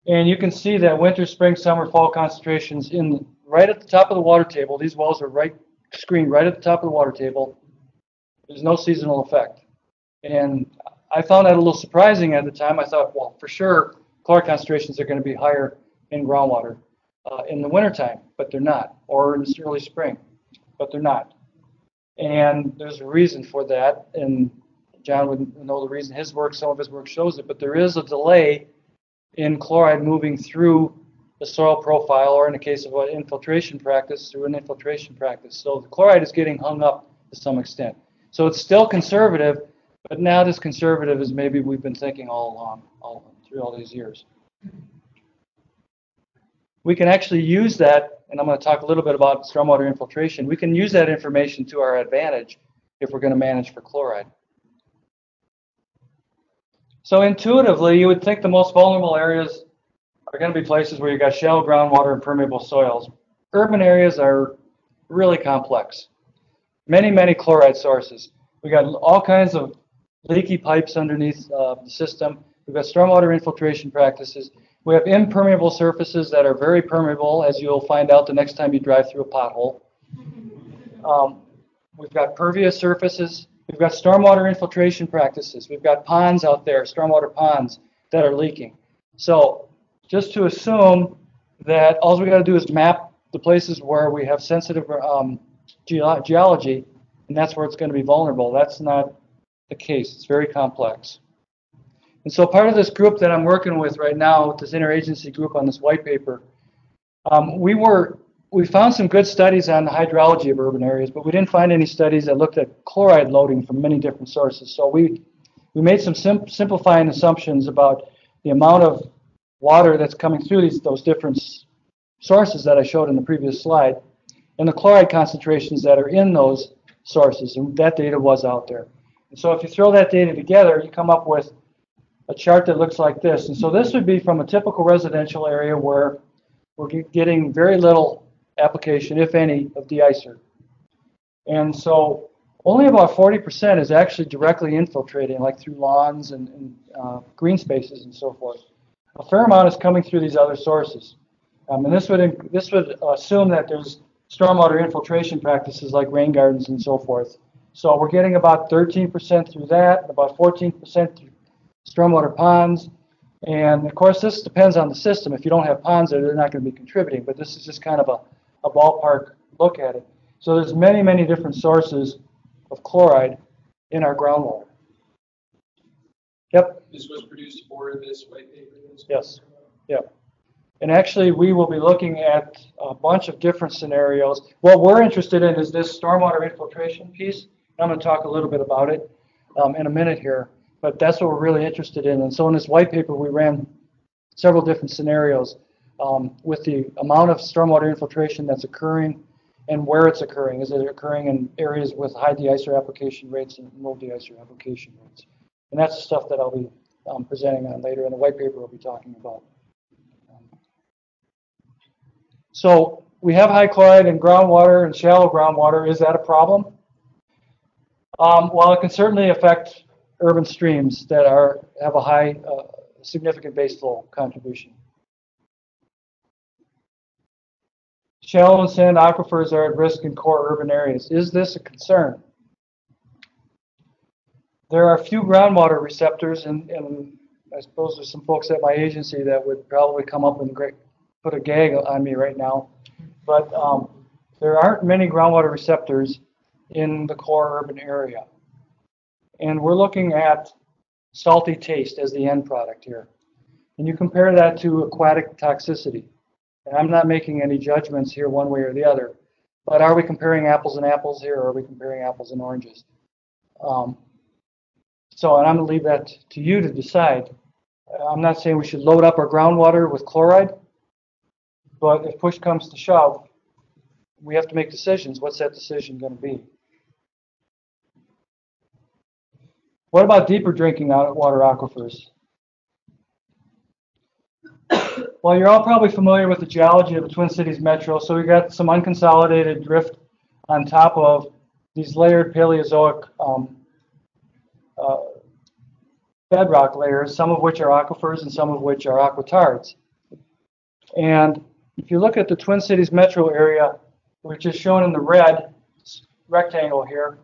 And you can see that winter, spring, summer, fall concentrations in right at the top of the water table. These wells are right screened right at the top of the water table. There's no seasonal effect. And I found that a little surprising at the time. I thought, well, for sure, chloride concentrations are going to be higher in groundwater uh, in the wintertime, but they're not, or in the early spring, but they're not. And there's a reason for that, and John would know the reason. His work, some of his work shows it, but there is a delay in chloride moving through the soil profile, or in the case of an infiltration practice, through an infiltration practice. So the chloride is getting hung up to some extent. So it's still conservative, but not as conservative as maybe we've been thinking all along, all through all these years. We can actually use that, and I'm going to talk a little bit about stormwater infiltration. We can use that information to our advantage if we're going to manage for chloride. So intuitively, you would think the most vulnerable areas are going to be places where you've got shallow groundwater and permeable soils. Urban areas are really complex. Many, many chloride sources. We've got all kinds of leaky pipes underneath uh, the system. We've got stormwater infiltration practices. We have impermeable surfaces that are very permeable, as you'll find out the next time you drive through a pothole. Um, we've got pervious surfaces. We've got stormwater infiltration practices. We've got ponds out there, stormwater ponds that are leaking. So just to assume that all we got to do is map the places where we have sensitive um, geo- geology, and that's where it's going to be vulnerable. That's not the case. It's very complex. And so part of this group that I'm working with right now, this interagency group on this white paper, um, we were we found some good studies on the hydrology of urban areas, but we didn't find any studies that looked at chloride loading from many different sources. So we we made some sim- simplifying assumptions about the amount of water that's coming through these those different sources that I showed in the previous slide, and the chloride concentrations that are in those sources, and that data was out there. And so if you throw that data together, you come up with a chart that looks like this. And so this would be from a typical residential area where we're getting very little application, if any, of de-icer. And so only about 40% is actually directly infiltrating, like through lawns and, and uh, green spaces and so forth. A fair amount is coming through these other sources. Um, and this would, this would assume that there's stormwater infiltration practices like rain gardens and so forth. So we're getting about 13% through that, about 14% through stormwater ponds. And of course, this depends on the system. If you don't have ponds there, they're not going to be contributing. But this is just kind of a, a ballpark look at it. So there's many, many different sources of chloride in our groundwater. Yep. This was produced for this white paper? Yes. Yeah. And actually, we will be looking at a bunch of different scenarios. What we're interested in is this stormwater infiltration piece. I'm going to talk a little bit about it um, in a minute here, but that's what we're really interested in. And so in this white paper, we ran several different scenarios um, with the amount of stormwater infiltration that's occurring and where it's occurring. Is it occurring in areas with high de-icer application rates and low de-icer application rates? And that's the stuff that I'll be um, presenting on later, in the white paper we'll be talking about. So we have high chloride in groundwater and shallow groundwater. Is that a problem? Um, well, it can certainly affect urban streams that are have a high, uh, significant base flow contribution. Shallow and sand aquifers are at risk in core urban areas. Is this a concern? There are a few groundwater receptors, and, and I suppose there's some folks at my agency that would probably come up and put a gag on me right now. But um, there aren't many groundwater receptors in the core urban area. And we're looking at salty taste as the end product here. And you compare that to aquatic toxicity. And I'm not making any judgments here one way or the other. But are we comparing apples and apples here, or are we comparing apples and oranges? Um, so, and I'm going to leave that to you to decide. I'm not saying we should load up our groundwater with chloride, but if push comes to shove, we have to make decisions. What's that decision going to be? What about deeper drinking water aquifers? Well, you're all probably familiar with the geology of the Twin Cities Metro, so we've got some unconsolidated drift on top of these layered Paleozoic um, uh, bedrock layers, some of which are aquifers and some of which are aquitards. And if you look at the Twin Cities metro area, which is shown in the red rectangle here,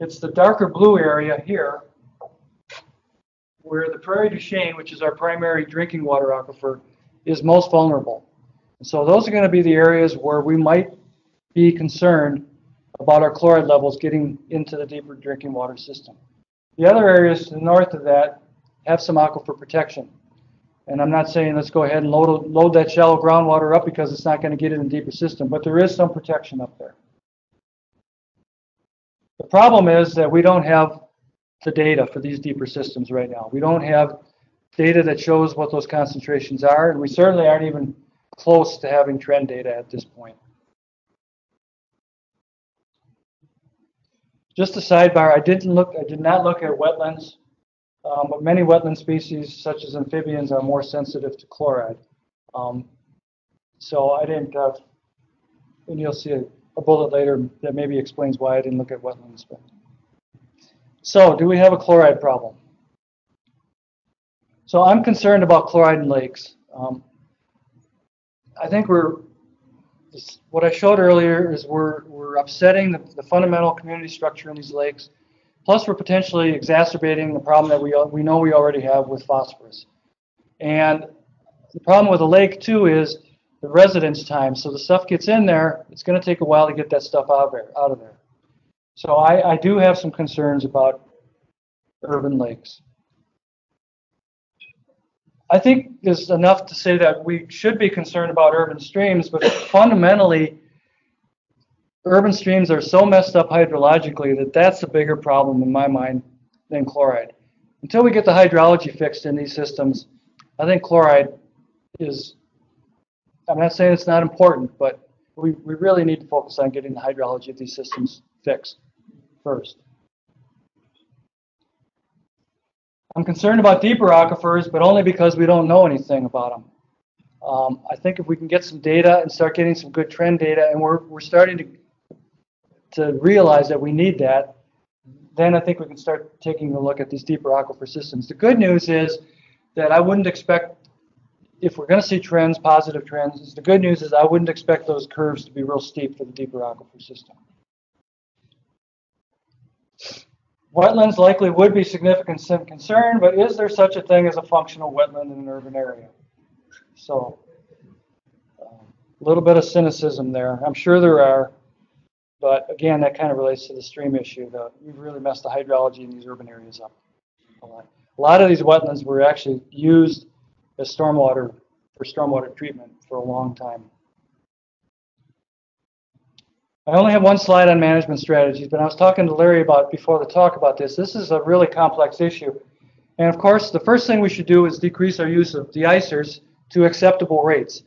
it's the darker blue area here where the Prairie du Chien, which is our primary drinking water aquifer, is most vulnerable. So those are going to be the areas where we might be concerned about our chloride levels getting into the deeper drinking water system. The other areas to the north of that have some aquifer protection. And I'm not saying let's go ahead and load, load that shallow groundwater up because it's not going to get in a deeper system, but there is some protection up there. The problem is that we don't have the data for these deeper systems right now. We don't have data that shows what those concentrations are, and we certainly aren't even close to having trend data at this point. Just a sidebar, I didn't look, I did not look at wetlands, um, but many wetland species, such as amphibians, are more sensitive to chloride. Um, so I didn't, uh, and you'll see a, a bullet later that maybe explains why I didn't look at wetlands. But. So, do we have a chloride problem? So I'm concerned about chloride in lakes. Um, I think we're, what I showed earlier is we're, we're upsetting the, the fundamental community structure in these lakes. Plus, we're potentially exacerbating the problem that we, we know we already have with phosphorus. And the problem with a lake, too, is the residence time. So the stuff gets in there, it's going to take a while to get that stuff out of there. Out of there. So I, I do have some concerns about urban lakes. I think there's enough to say that we should be concerned about urban streams, but fundamentally, urban streams are so messed up hydrologically that that's a bigger problem in my mind than chloride. Until we get the hydrology fixed in these systems, I think chloride is, I'm not saying it's not important, but we, we really need to focus on getting the hydrology of these systems fixed first. I'm concerned about deeper aquifers, but only because we don't know anything about them. Um, I think if we can get some data and start getting some good trend data, and we're, we're starting to, to realize that we need that, then I think we can start taking a look at these deeper aquifer systems. The good news is that I wouldn't expect, if we're going to see trends, positive trends, the good news is I wouldn't expect those curves to be real steep for the deeper aquifer system. Wetlands likely would be significant concern, but is there such a thing as a functional wetland in an urban area? So, a little bit of cynicism there. I'm sure there are, but again, that kind of relates to the stream issue. That we've really messed the hydrology in these urban areas up. A lot. a lot of these wetlands were actually used as stormwater for stormwater treatment for a long time. I only have one slide on management strategies, but I was talking to Larry about before the talk about this. This is a really complex issue. And of course, the first thing we should do is decrease our use of deicers to acceptable rates.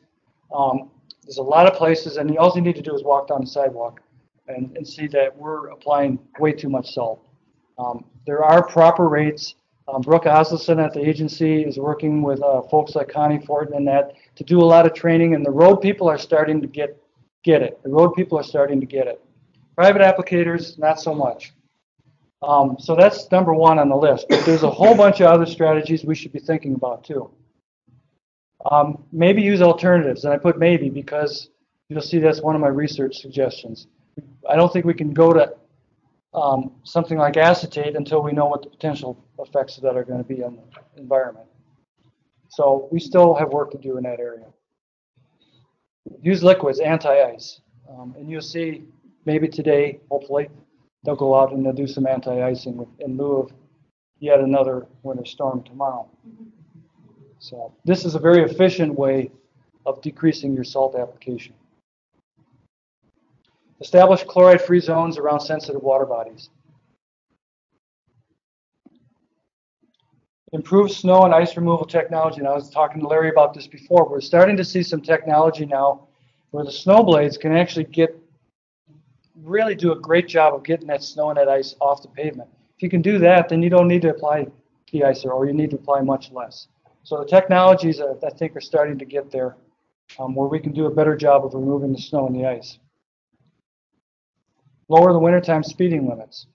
Um, there's a lot of places, and all you need to do is walk down the sidewalk and, and see that we're applying way too much salt. Um, there are proper rates. Um, Brooke Asleson at the agency is working with uh, folks like Connie Fortin and that to do a lot of training, and the road people are starting to get get it. The road people are starting to get it. Private applicators, not so much. Um, so that's number one on the list. But there's a whole bunch of other strategies we should be thinking about too. Um, maybe use alternatives, and I put maybe because you'll see that's one of my research suggestions. I don't think we can go to um, something like acetate until we know what the potential effects of that are going to be on the environment. So we still have work to do in that area use liquids, anti-ice. Um, and you'll see maybe today, hopefully, they'll go out and they'll do some anti-icing in lieu of yet another winter storm tomorrow. So this is a very efficient way of decreasing your salt application. Establish chloride-free zones around sensitive water bodies. Improve snow and ice removal technology. And I was talking to Larry about this before. We're starting to see some technology now where the snow blades can actually get really do a great job of getting that snow and that ice off the pavement. If you can do that, then you don't need to apply de-icer or you need to apply much less. So the technologies uh, I think are starting to get there um, where we can do a better job of removing the snow and the ice. Lower the wintertime speeding limits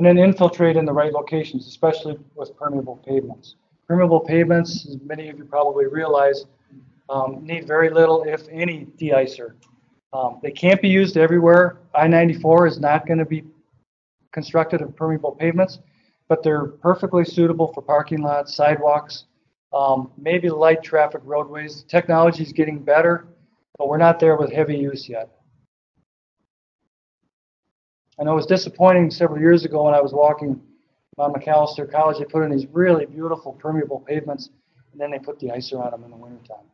and then infiltrate in the right locations, especially with permeable pavements. Permeable pavements, as many of you probably realize, um, need very little, if any, de-icer. Um, they can't be used everywhere. I-94 is not going to be constructed of permeable pavements, but they're perfectly suitable for parking lots, sidewalks, um, maybe light traffic roadways. Technology is getting better, but we're not there with heavy use yet. I know it was disappointing several years ago when I was walking on Macalester College. They put in these really beautiful permeable pavements, and then they put the ice around them in the wintertime.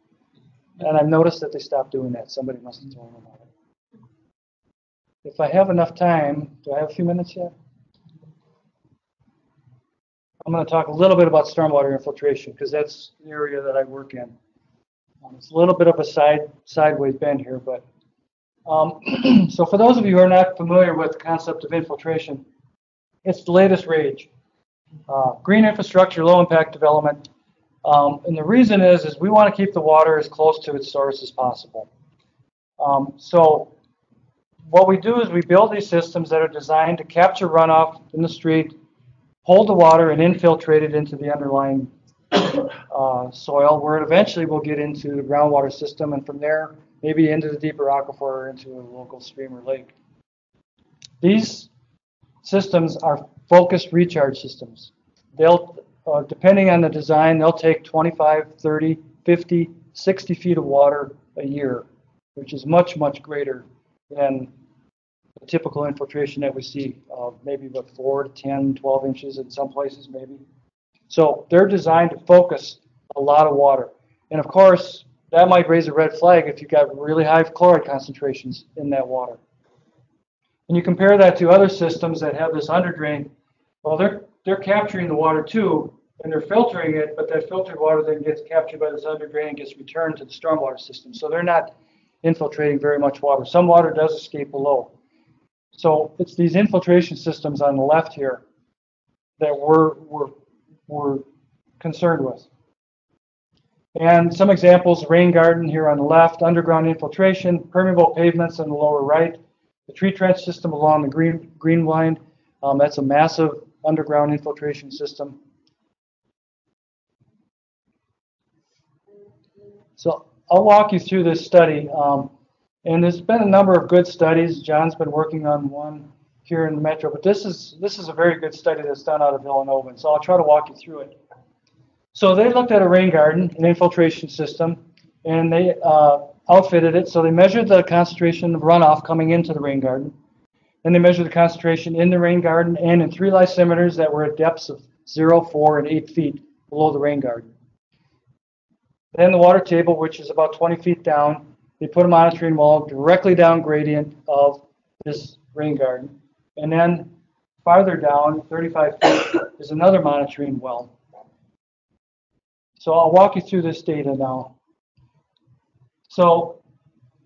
And I've noticed that they stopped doing that. Somebody must have told them about it. if I have enough time, do I have a few minutes yet? I'm going to talk a little bit about stormwater infiltration because that's the area that I work in. Um, It's a little bit of a side sideways bend here, but um, so for those of you who are not familiar with the concept of infiltration, it's the latest rage. Uh, green infrastructure, low impact development. Um, and the reason is, is we want to keep the water as close to its source as possible. Um, so what we do is we build these systems that are designed to capture runoff in the street, hold the water and infiltrate it into the underlying uh, soil, where it eventually will get into the groundwater system, and from there, maybe into the deeper aquifer or into a local stream or lake. These systems are focused recharge systems. They'll, uh, depending on the design, they'll take 25, 30, 50, 60 feet of water a year, which is much, much greater than the typical infiltration that we see, uh, maybe about 4 to 10, 12 inches in some places, maybe. So they're designed to focus a lot of water. And of course, that might raise a red flag if you've got really high chloride concentrations in that water. And you compare that to other systems that have this underdrain, well, they're, they're capturing the water too, and they're filtering it, but that filtered water then gets captured by this underdrain and gets returned to the stormwater system. So they're not infiltrating very much water. Some water does escape below. So it's these infiltration systems on the left here that we're, we're, we're concerned with. And some examples, rain garden here on the left, underground infiltration, permeable pavements on the lower right, the tree trench system along the green, green line, um, that's a massive underground infiltration system. So I'll walk you through this study. Um, and there's been a number of good studies. John's been working on one here in the metro, but this is this is a very good study that's done out of Villanova. And so I'll try to walk you through it. So they looked at a rain garden, an infiltration system, and they uh, outfitted it. So they measured the concentration of runoff coming into the rain garden. and they measured the concentration in the rain garden and in three lysimeters that were at depths of 0, 4, and 8 feet below the rain garden. Then the water table, which is about 20 feet down, they put a monitoring well directly down gradient of this rain garden. And then farther down, 35 feet, is another monitoring well. So I'll walk you through this data now. So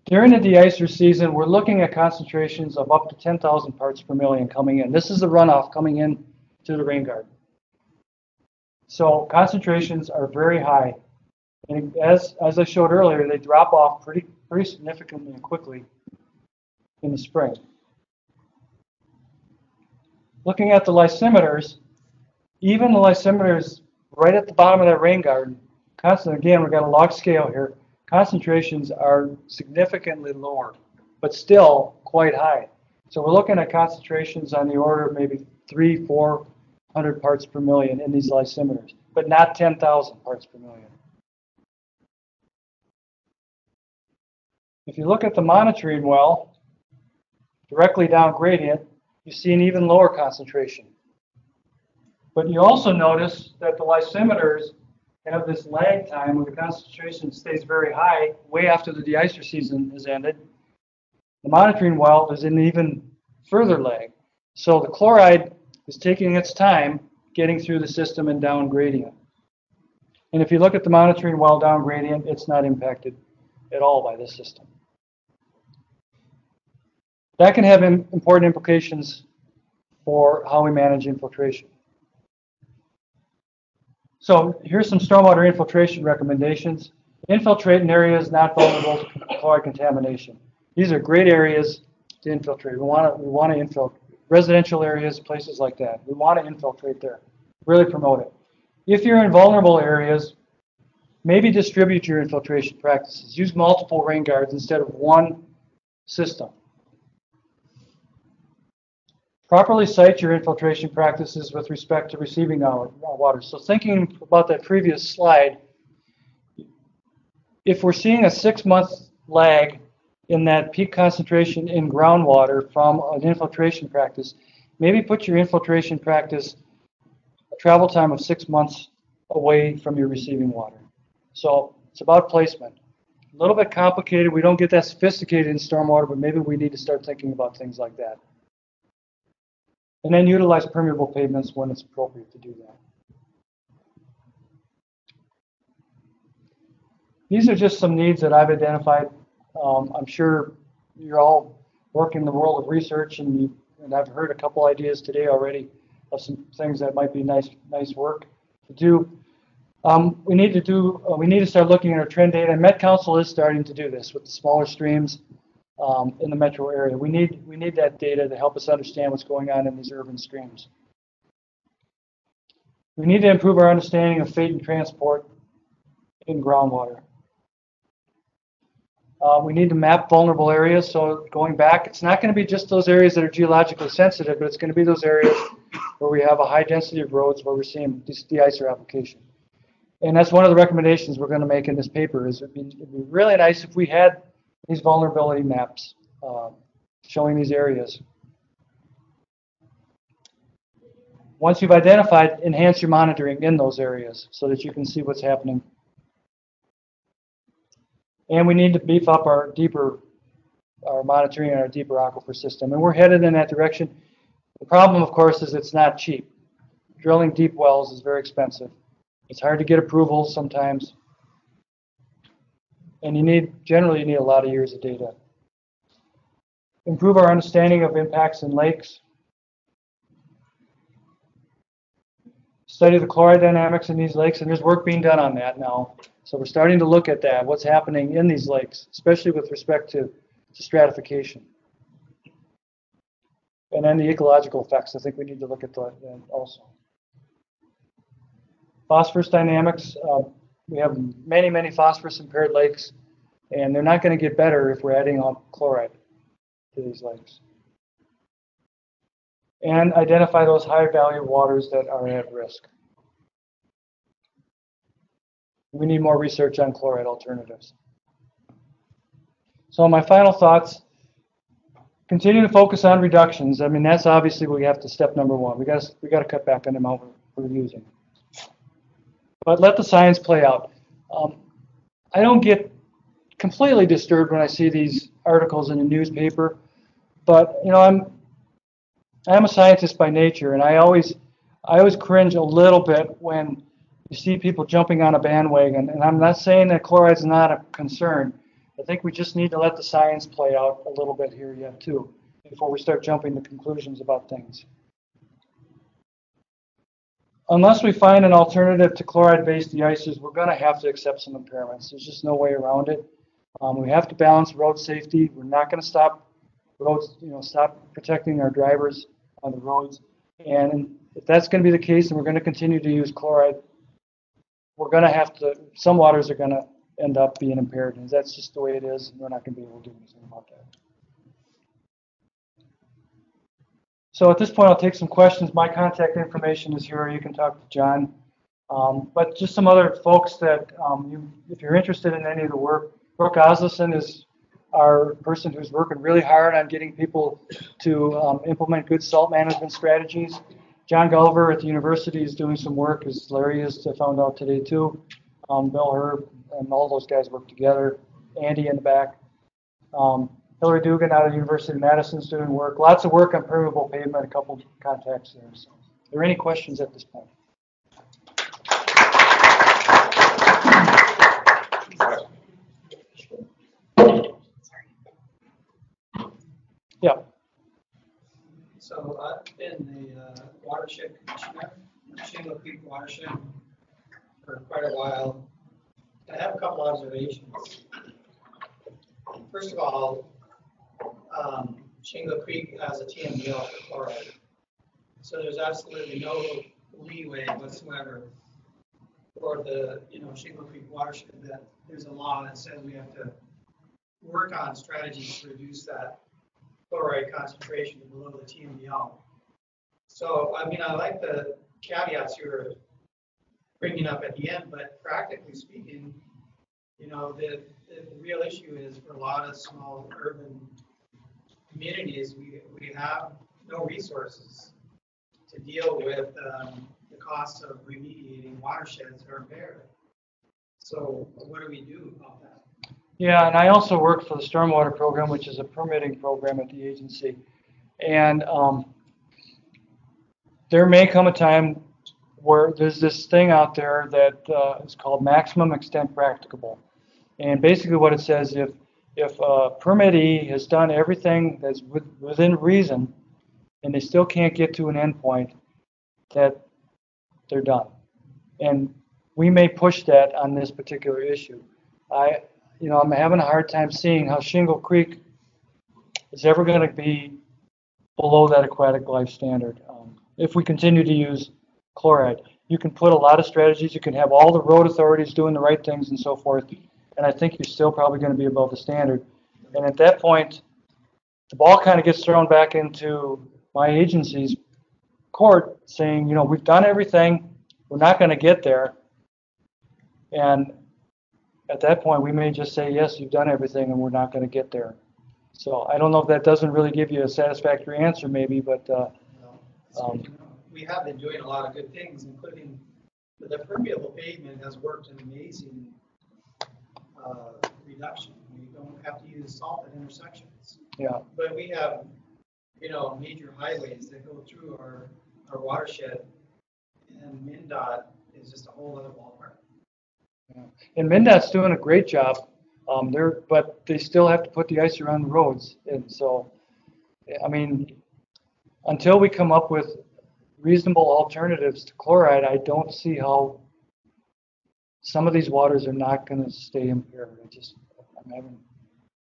during the de-icer season, we're looking at concentrations of up to 10,000 parts per million coming in. This is the runoff coming in to the rain garden. So concentrations are very high. And as, as I showed earlier, they drop off pretty, pretty significantly and quickly in the spring. Looking at the lysimeters, even the lysimeters right at the bottom of that rain garden, constant, again, we've got a log scale here, concentrations are significantly lower, but still quite high. So we're looking at concentrations on the order of maybe three, four hundred parts per million in these lysimeters, but not 10,000 parts per million. If you look at the monitoring well, directly down gradient, you see an even lower concentration. But you also notice that the lysimeters have this lag time where the concentration stays very high way after the de-icer season is ended. The monitoring well is in even further lag. So the chloride is taking its time getting through the system and down gradient. And if you look at the monitoring well down gradient, it's not impacted at all by this system. That can have important implications for how we manage infiltration. So here's some stormwater infiltration recommendations. Infiltrate in areas not vulnerable to chloride contamination. These are great areas to infiltrate. We want to we want to infiltrate residential areas, places like that. We want to infiltrate there. Really promote it. If you're in vulnerable areas, maybe distribute your infiltration practices. Use multiple rain guards instead of one system. Properly site your infiltration practices with respect to receiving water. So thinking about that previous slide, if we're seeing a six-month lag in that peak concentration in groundwater from an infiltration practice, maybe put your infiltration practice a travel time of six months away from your receiving water. So it's about placement. a little bit complicated. We don't get that sophisticated in stormwater, but maybe we need to start thinking about things like that. And then utilize permeable pavements when it's appropriate to do that. These are just some needs that I've identified. Um, I'm sure you're all working in the world of research and you, and I've heard a couple ideas today already of some things that might be nice, nice work to do. Um, we need to do, uh, we need to start looking at our trend data. And Met Council is starting to do this with the smaller streams um, in the metro area. We need, we need that data to help us understand what's going on in these urban streams. We need to improve our understanding of fate and transport in groundwater. Uh, we need to map vulnerable areas. So going back, it's not going to be just those areas that are geologically sensitive, but it's going to be those areas where we have a high density of roads where we're seeing this de-icer application. And that's one of the recommendations we're going to make in this paper is it'd be, it'd be really nice if we had these vulnerability maps uh, showing these areas. Once you've identified, enhance your monitoring in those areas so that you can see what's happening and we need to beef up our deeper, our monitoring and our deeper aquifer system. And we're headed in that direction. The problem, of course, is it's not cheap. Drilling deep wells is very expensive. It's hard to get approvals sometimes. And you need, generally, you need a lot of years of data. Improve our understanding of impacts in lakes. Study the chloride dynamics in these lakes, and there's work being done on that now. So we're starting to look at that, what's happening in these lakes, especially with respect to, to stratification. And then the ecological effects, I think we need to look at that also. Phosphorus dynamics, uh, we have many, many phosphorus impaired lakes, and they're not going to get better if we're adding on chloride to these lakes. And identify those high value waters that are at risk. We need more research on chloride alternatives. So my final thoughts, continue to focus on reductions. I mean, that's obviously we have to step number one. We got we got to cut back on the amount we're, we're using. But let the science play out. Um, I don't get completely disturbed when I see these articles in the newspaper, but you know I'm I'm a scientist by nature, and I always I always cringe a little bit when you see people jumping on a bandwagon. And I'm not saying that chloride is not a concern. I think we just need to let the science play out a little bit here yet too, before we start jumping to conclusions about things. Unless we find an alternative to chloride-based deicers, we're going to have to accept some impairments. There's just no way around it. Um, we have to balance road safety. We're not going to stop roads, you know, stop protecting our drivers on the roads. And if that's going to be the case, then we're going to continue to use chloride we're going to have to, some waters are going to end up being impaired, and that's just the way it is, and we're not going to be able to do anything about that. So at this point, I'll take some questions. My contact information is here. You can talk to John. Um, but just some other folks that, um, you, if you're interested in any of the work, Brooke Asleson is our person who's working really hard on getting people to um, implement good salt management strategies. John Gulliver at the university is doing some work, as Larry has found out today too. Um, Bill Herb and all those guys work together. Andy in the back. Um, Hilary Dugan out of the University of Madison is doing work. Lots of work on permeable pavement, a couple contacts there. So, are there any questions at this point? Yeah. So I've been the uh, watershed commissioner, Shingle Creek watershed for quite a while. I have a couple observations. First of all, um, Shingle Creek has a TMDL for chloride. So there's absolutely no leeway whatsoever for the, you know, Shingle Creek watershed that there's a law that says we have to work on strategies to reduce that chloride concentration below the TMDL. So, I mean, I like the caveats you were bringing up at the end, but practically speaking, you know, the, the real issue is for a lot of small urban communities, we, we have no resources to deal with um, the cost of remediating watersheds that are impaired. So what do we do about that? Yeah, and I also work for the stormwater program, which is a permitting program at the agency. And um, there may come a time where there's this thing out there that uh, is called maximum extent practicable. And basically what it says, if, if a permittee has done everything that's with- within reason, and they still can't get to an endpoint, that they're done. And we may push that on this particular issue. I, you know, I'm having a hard time seeing how Shingle Creek is ever going to be below that aquatic life standard. Um, If we continue to use chloride, you can put a lot of strategies, you can have all the road authorities doing the right things and so forth, and I think you're still probably going to be above the standard. And at that point, the ball kind of gets thrown back into my agency's court saying, you know, we've done everything, we're not going to get there. And at that point, we may just say, yes, you've done everything and we're not going to get there. So I don't know if that doesn't really give you a satisfactory answer maybe, but, uh, um, We have been doing a lot of good things, including the permeable pavement has worked an amazing uh, reduction. We don't have to use salt at intersections. yeah. But we have, you know, major highways that go through our, our watershed. And MnDOT is just a whole other ballpark. Yeah. And MnDOT's doing a great job. Um, they're, but they still have to put the ice around the roads. And so, I mean, until we come up with reasonable alternatives to chloride, I don't see how some of these waters are not gonna stay impaired. I just, I'm having,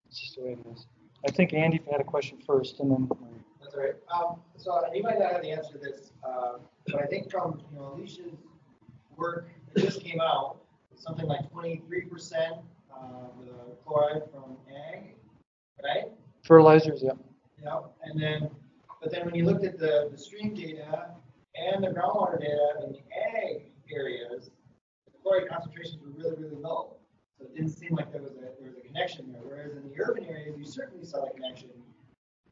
it's just the way it is. I think Andy had a question first and then That's all right. Um, so you might not have the answer to this, uh, but I think from, you know, Alycia's work, that just came out, something like twenty-three percent, uh, the chloride from ag, right? fertilizers, yeah. Yeah, and then, but then when you looked at the, the stream data and the groundwater data in the ag areas, chloride concentrations were really, really low. So it didn't seem like there was a, there was a connection there, whereas in the urban areas, you certainly saw the connection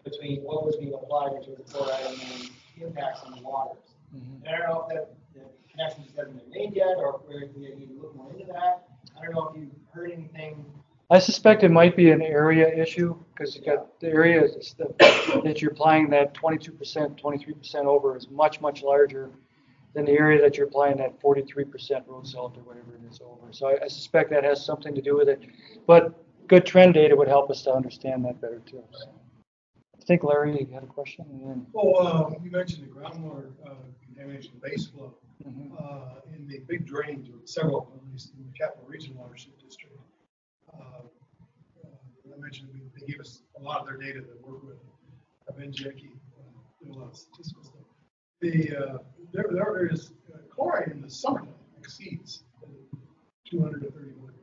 between what was being applied, was the chloride, and then impacts on the waters. Mhm. And I don't know if that, the connection just hasn't been made yet, or if we need to look more into that. I don't know if you've heard anything. I suspect it might be an area issue, because you got the area the- that you're applying that twenty-two percent, twenty-three percent over is much, much larger than the area that you're applying that forty-three percent road salt or whatever it is over. So I, I suspect that has something to do with it. But good trend data would help us to understand that better too. So. I think Larry you had a question then. Well, uh, you mentioned the groundwater uh, contamination base flow. Mhm. Uh, In the big drains, or several, at least in the Capitol Region Watershed District. uh, uh, I mentioned, they gave us a lot of their data to work with, Ben Jecky, uh, did a lot of statistical stuff. The, uh, there, there is uh, chloride in the summertime exceeds two hundred to thirty per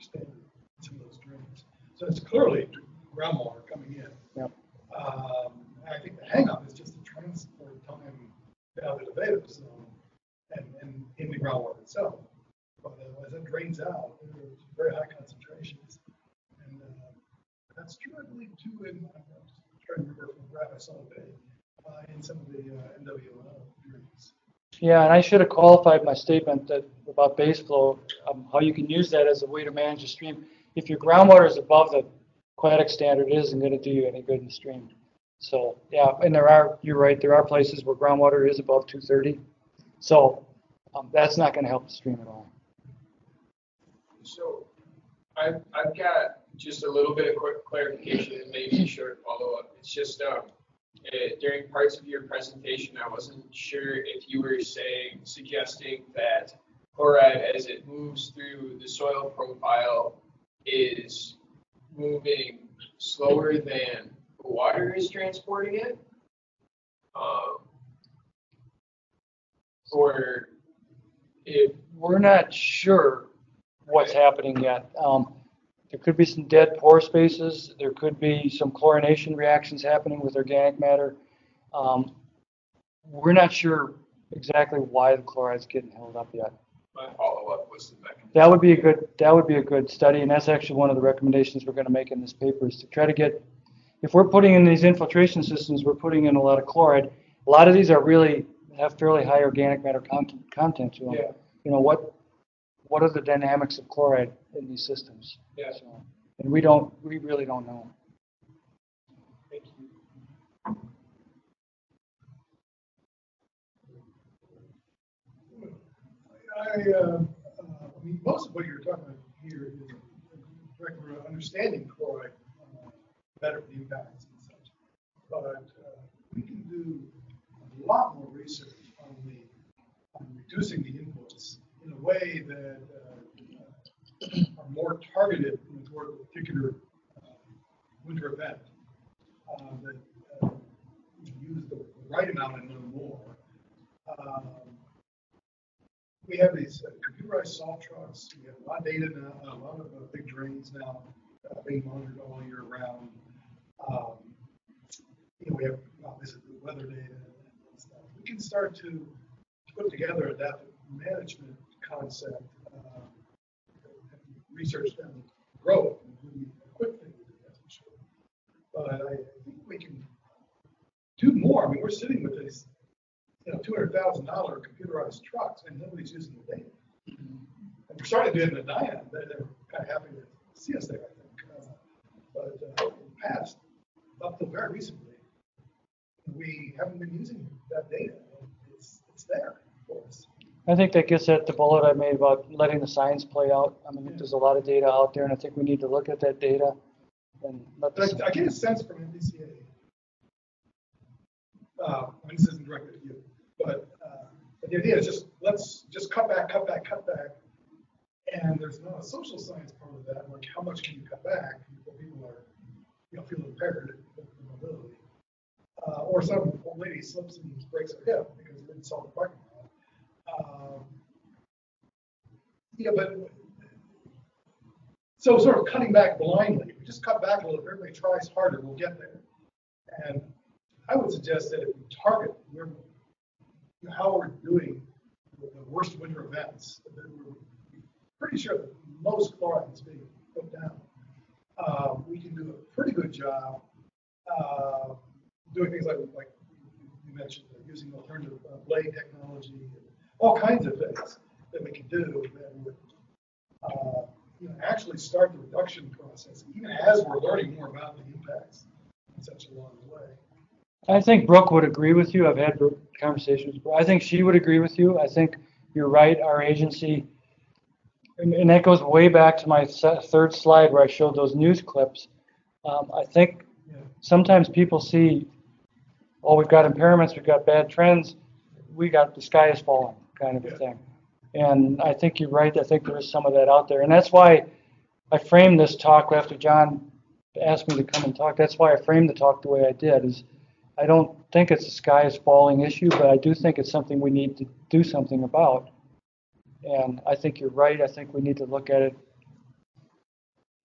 standard in some of those drains. So it's clearly groundwater coming in. Yep. Um, I think the hangup is just the transport time down to the vadose zone and, and in the groundwater itself. But uh, as it drains out, there's very high concentrations. And, uh, that's true, I believe, too, in, I'm trying to remember from the graph I saw today, uh, in some of the, uh, NWL drains. Yeah, and I should have qualified my statement that about base flow, um, how you can use that as a way to manage the stream. If your groundwater is above the aquatic standard, it isn't gonna do you any good in the stream. So, yeah, and there are, you're right, there are places where groundwater is above two thirty. So, um, that's not gonna help the stream at all. So I've, I've got just a little bit of quick clarification and maybe a short follow-up. It's just, um, eh, during parts of your presentation, I wasn't sure if you were saying, suggesting that chloride as it moves through the soil profile is moving slower than the water is transporting it? Um, Or if We're not sure what's happening yet. Um, there could be some dead pore spaces, there could be some chlorination reactions happening with organic matter. Um, we're not sure exactly why the chloride's getting held up yet. my follow-up was the mechanism. That would be a good, that would be a good study, and that's actually one of the recommendations we're gonna make in this paper, is to try to get, if we're putting in these infiltration systems, we're putting in a lot of chloride. A lot of these are really, have fairly high organic matter content, content to them. Yeah. You know, what, what are the dynamics of chloride in these systems? Yeah. So, And we don't, we really don't know. I, uh, uh, I mean, most of what you're talking about here is direct understanding chloride uh, better the impacts and such. But uh, we can do a lot more research on the on reducing the inputs in a way that uh, are more targeted toward a particular uh, winter event. Uh, that uh, use the right amount and no more. Um, we have these uh, computerized salt trucks. We have a lot of data now, a lot of uh, big drains now uh, being monitored all year round. Um, you know, we have obviously the weather data and stuff. We can start to put together adaptive management concept, uh, research down the road. We to that's for sure. But I think we can do more. I mean, we're sitting with these you know, two hundred thousand dollar computerized trucks and nobody's using the data. And we're starting to do it in the they're, they're kind of happy to see us there, I think. Uh, But uh, in the past, up till very recently, we haven't been using that data. It's, it's there for us. I think that gets at the bullet I made about letting the science play out. I mean, there's a lot of data out there, and I think we need to look at that data and let. But I, I get a sense from MPCA. Uh, I mean, this isn't directed at you, but, uh, but the idea is just, let's just cut back, cut back, cut back. And there's not a social science part of that, like how much can you cut back before people are, you know, feel impaired with mobility. Uh, or some old lady slips and breaks her hip because they didn't solve the parking. Um, Yeah, but, so sort of cutting back blindly, if we just cut back a little, if everybody tries harder, we'll get there. And I would suggest that if we target where, how we're doing the worst winter events, that we're pretty sure that most chloride is being put down. Uh, we can do a pretty good job, uh, doing things like, like you mentioned, using alternative uh, blade technology, all kinds of things that we can do that would, uh, you know, actually start the reduction process, even as we're learning more about the impacts in such a long way. I think Brooke would agree with you. I've had conversations. I think she would agree with you. I think you're right. Our agency, and, and that goes way back to my third slide where I showed those news clips. Um, I think Yeah. sometimes people see, oh, we've got impairments, we've got bad trends, we got the sky is falling kind of a thing. And I think you're right. I think there is some of that out there. And that's why I framed this talk after John asked me to come and talk. That's why I framed the talk the way I did. Is I don't think it's a sky is falling issue, but I do think it's something we need to do something about. And I think you're right. I think we need to look at it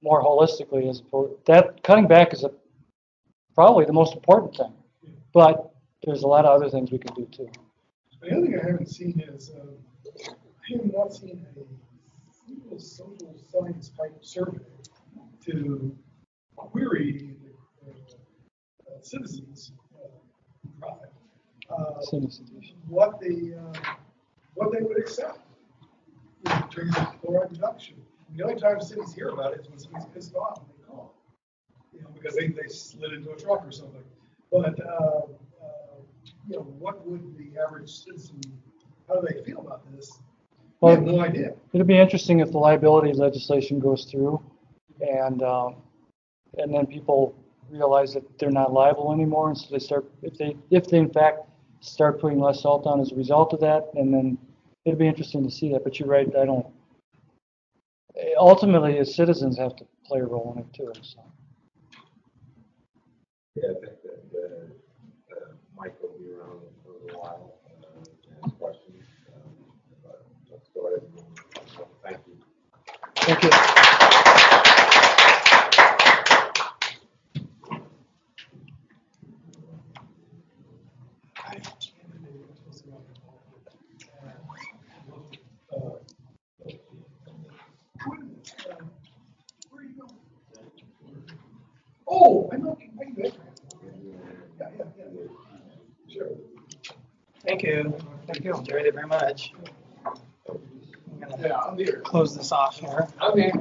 more holistically as that cutting back is a, probably the most important thing. But there's a lot of other things we can do too. The other thing I haven't seen is, um, I have not seen a single social science type survey to query the uh, uh, citizens, uh, uh, what the, uh, what they would accept in terms of chloride reduction. The only time cities hear about it is when somebody's pissed off and they call. You know, because they, they slid into a truck or something. But, uh, you know, what would the average citizen, how do they feel about this? We have no idea. it'll be interesting if the liability legislation goes through and, um, and then people realize that they're not liable anymore. And so they start, if they, if they in fact start putting less salt on as a result of that, and then it'll be interesting to see that. But you're right, I don't, ultimately, as citizens have to play a role in it too, so. Yeah, I think that, uh, uh, Mike will be around for a little while, uh, to ask questions. um, but Let's go ahead and, move on. thank you. Thank you. Oh, I know, I can do it. Yeah, yeah, yeah. Sure. Thank you. Thank you. Enjoyed it very much. I'm gonna I'm close this off here. Here.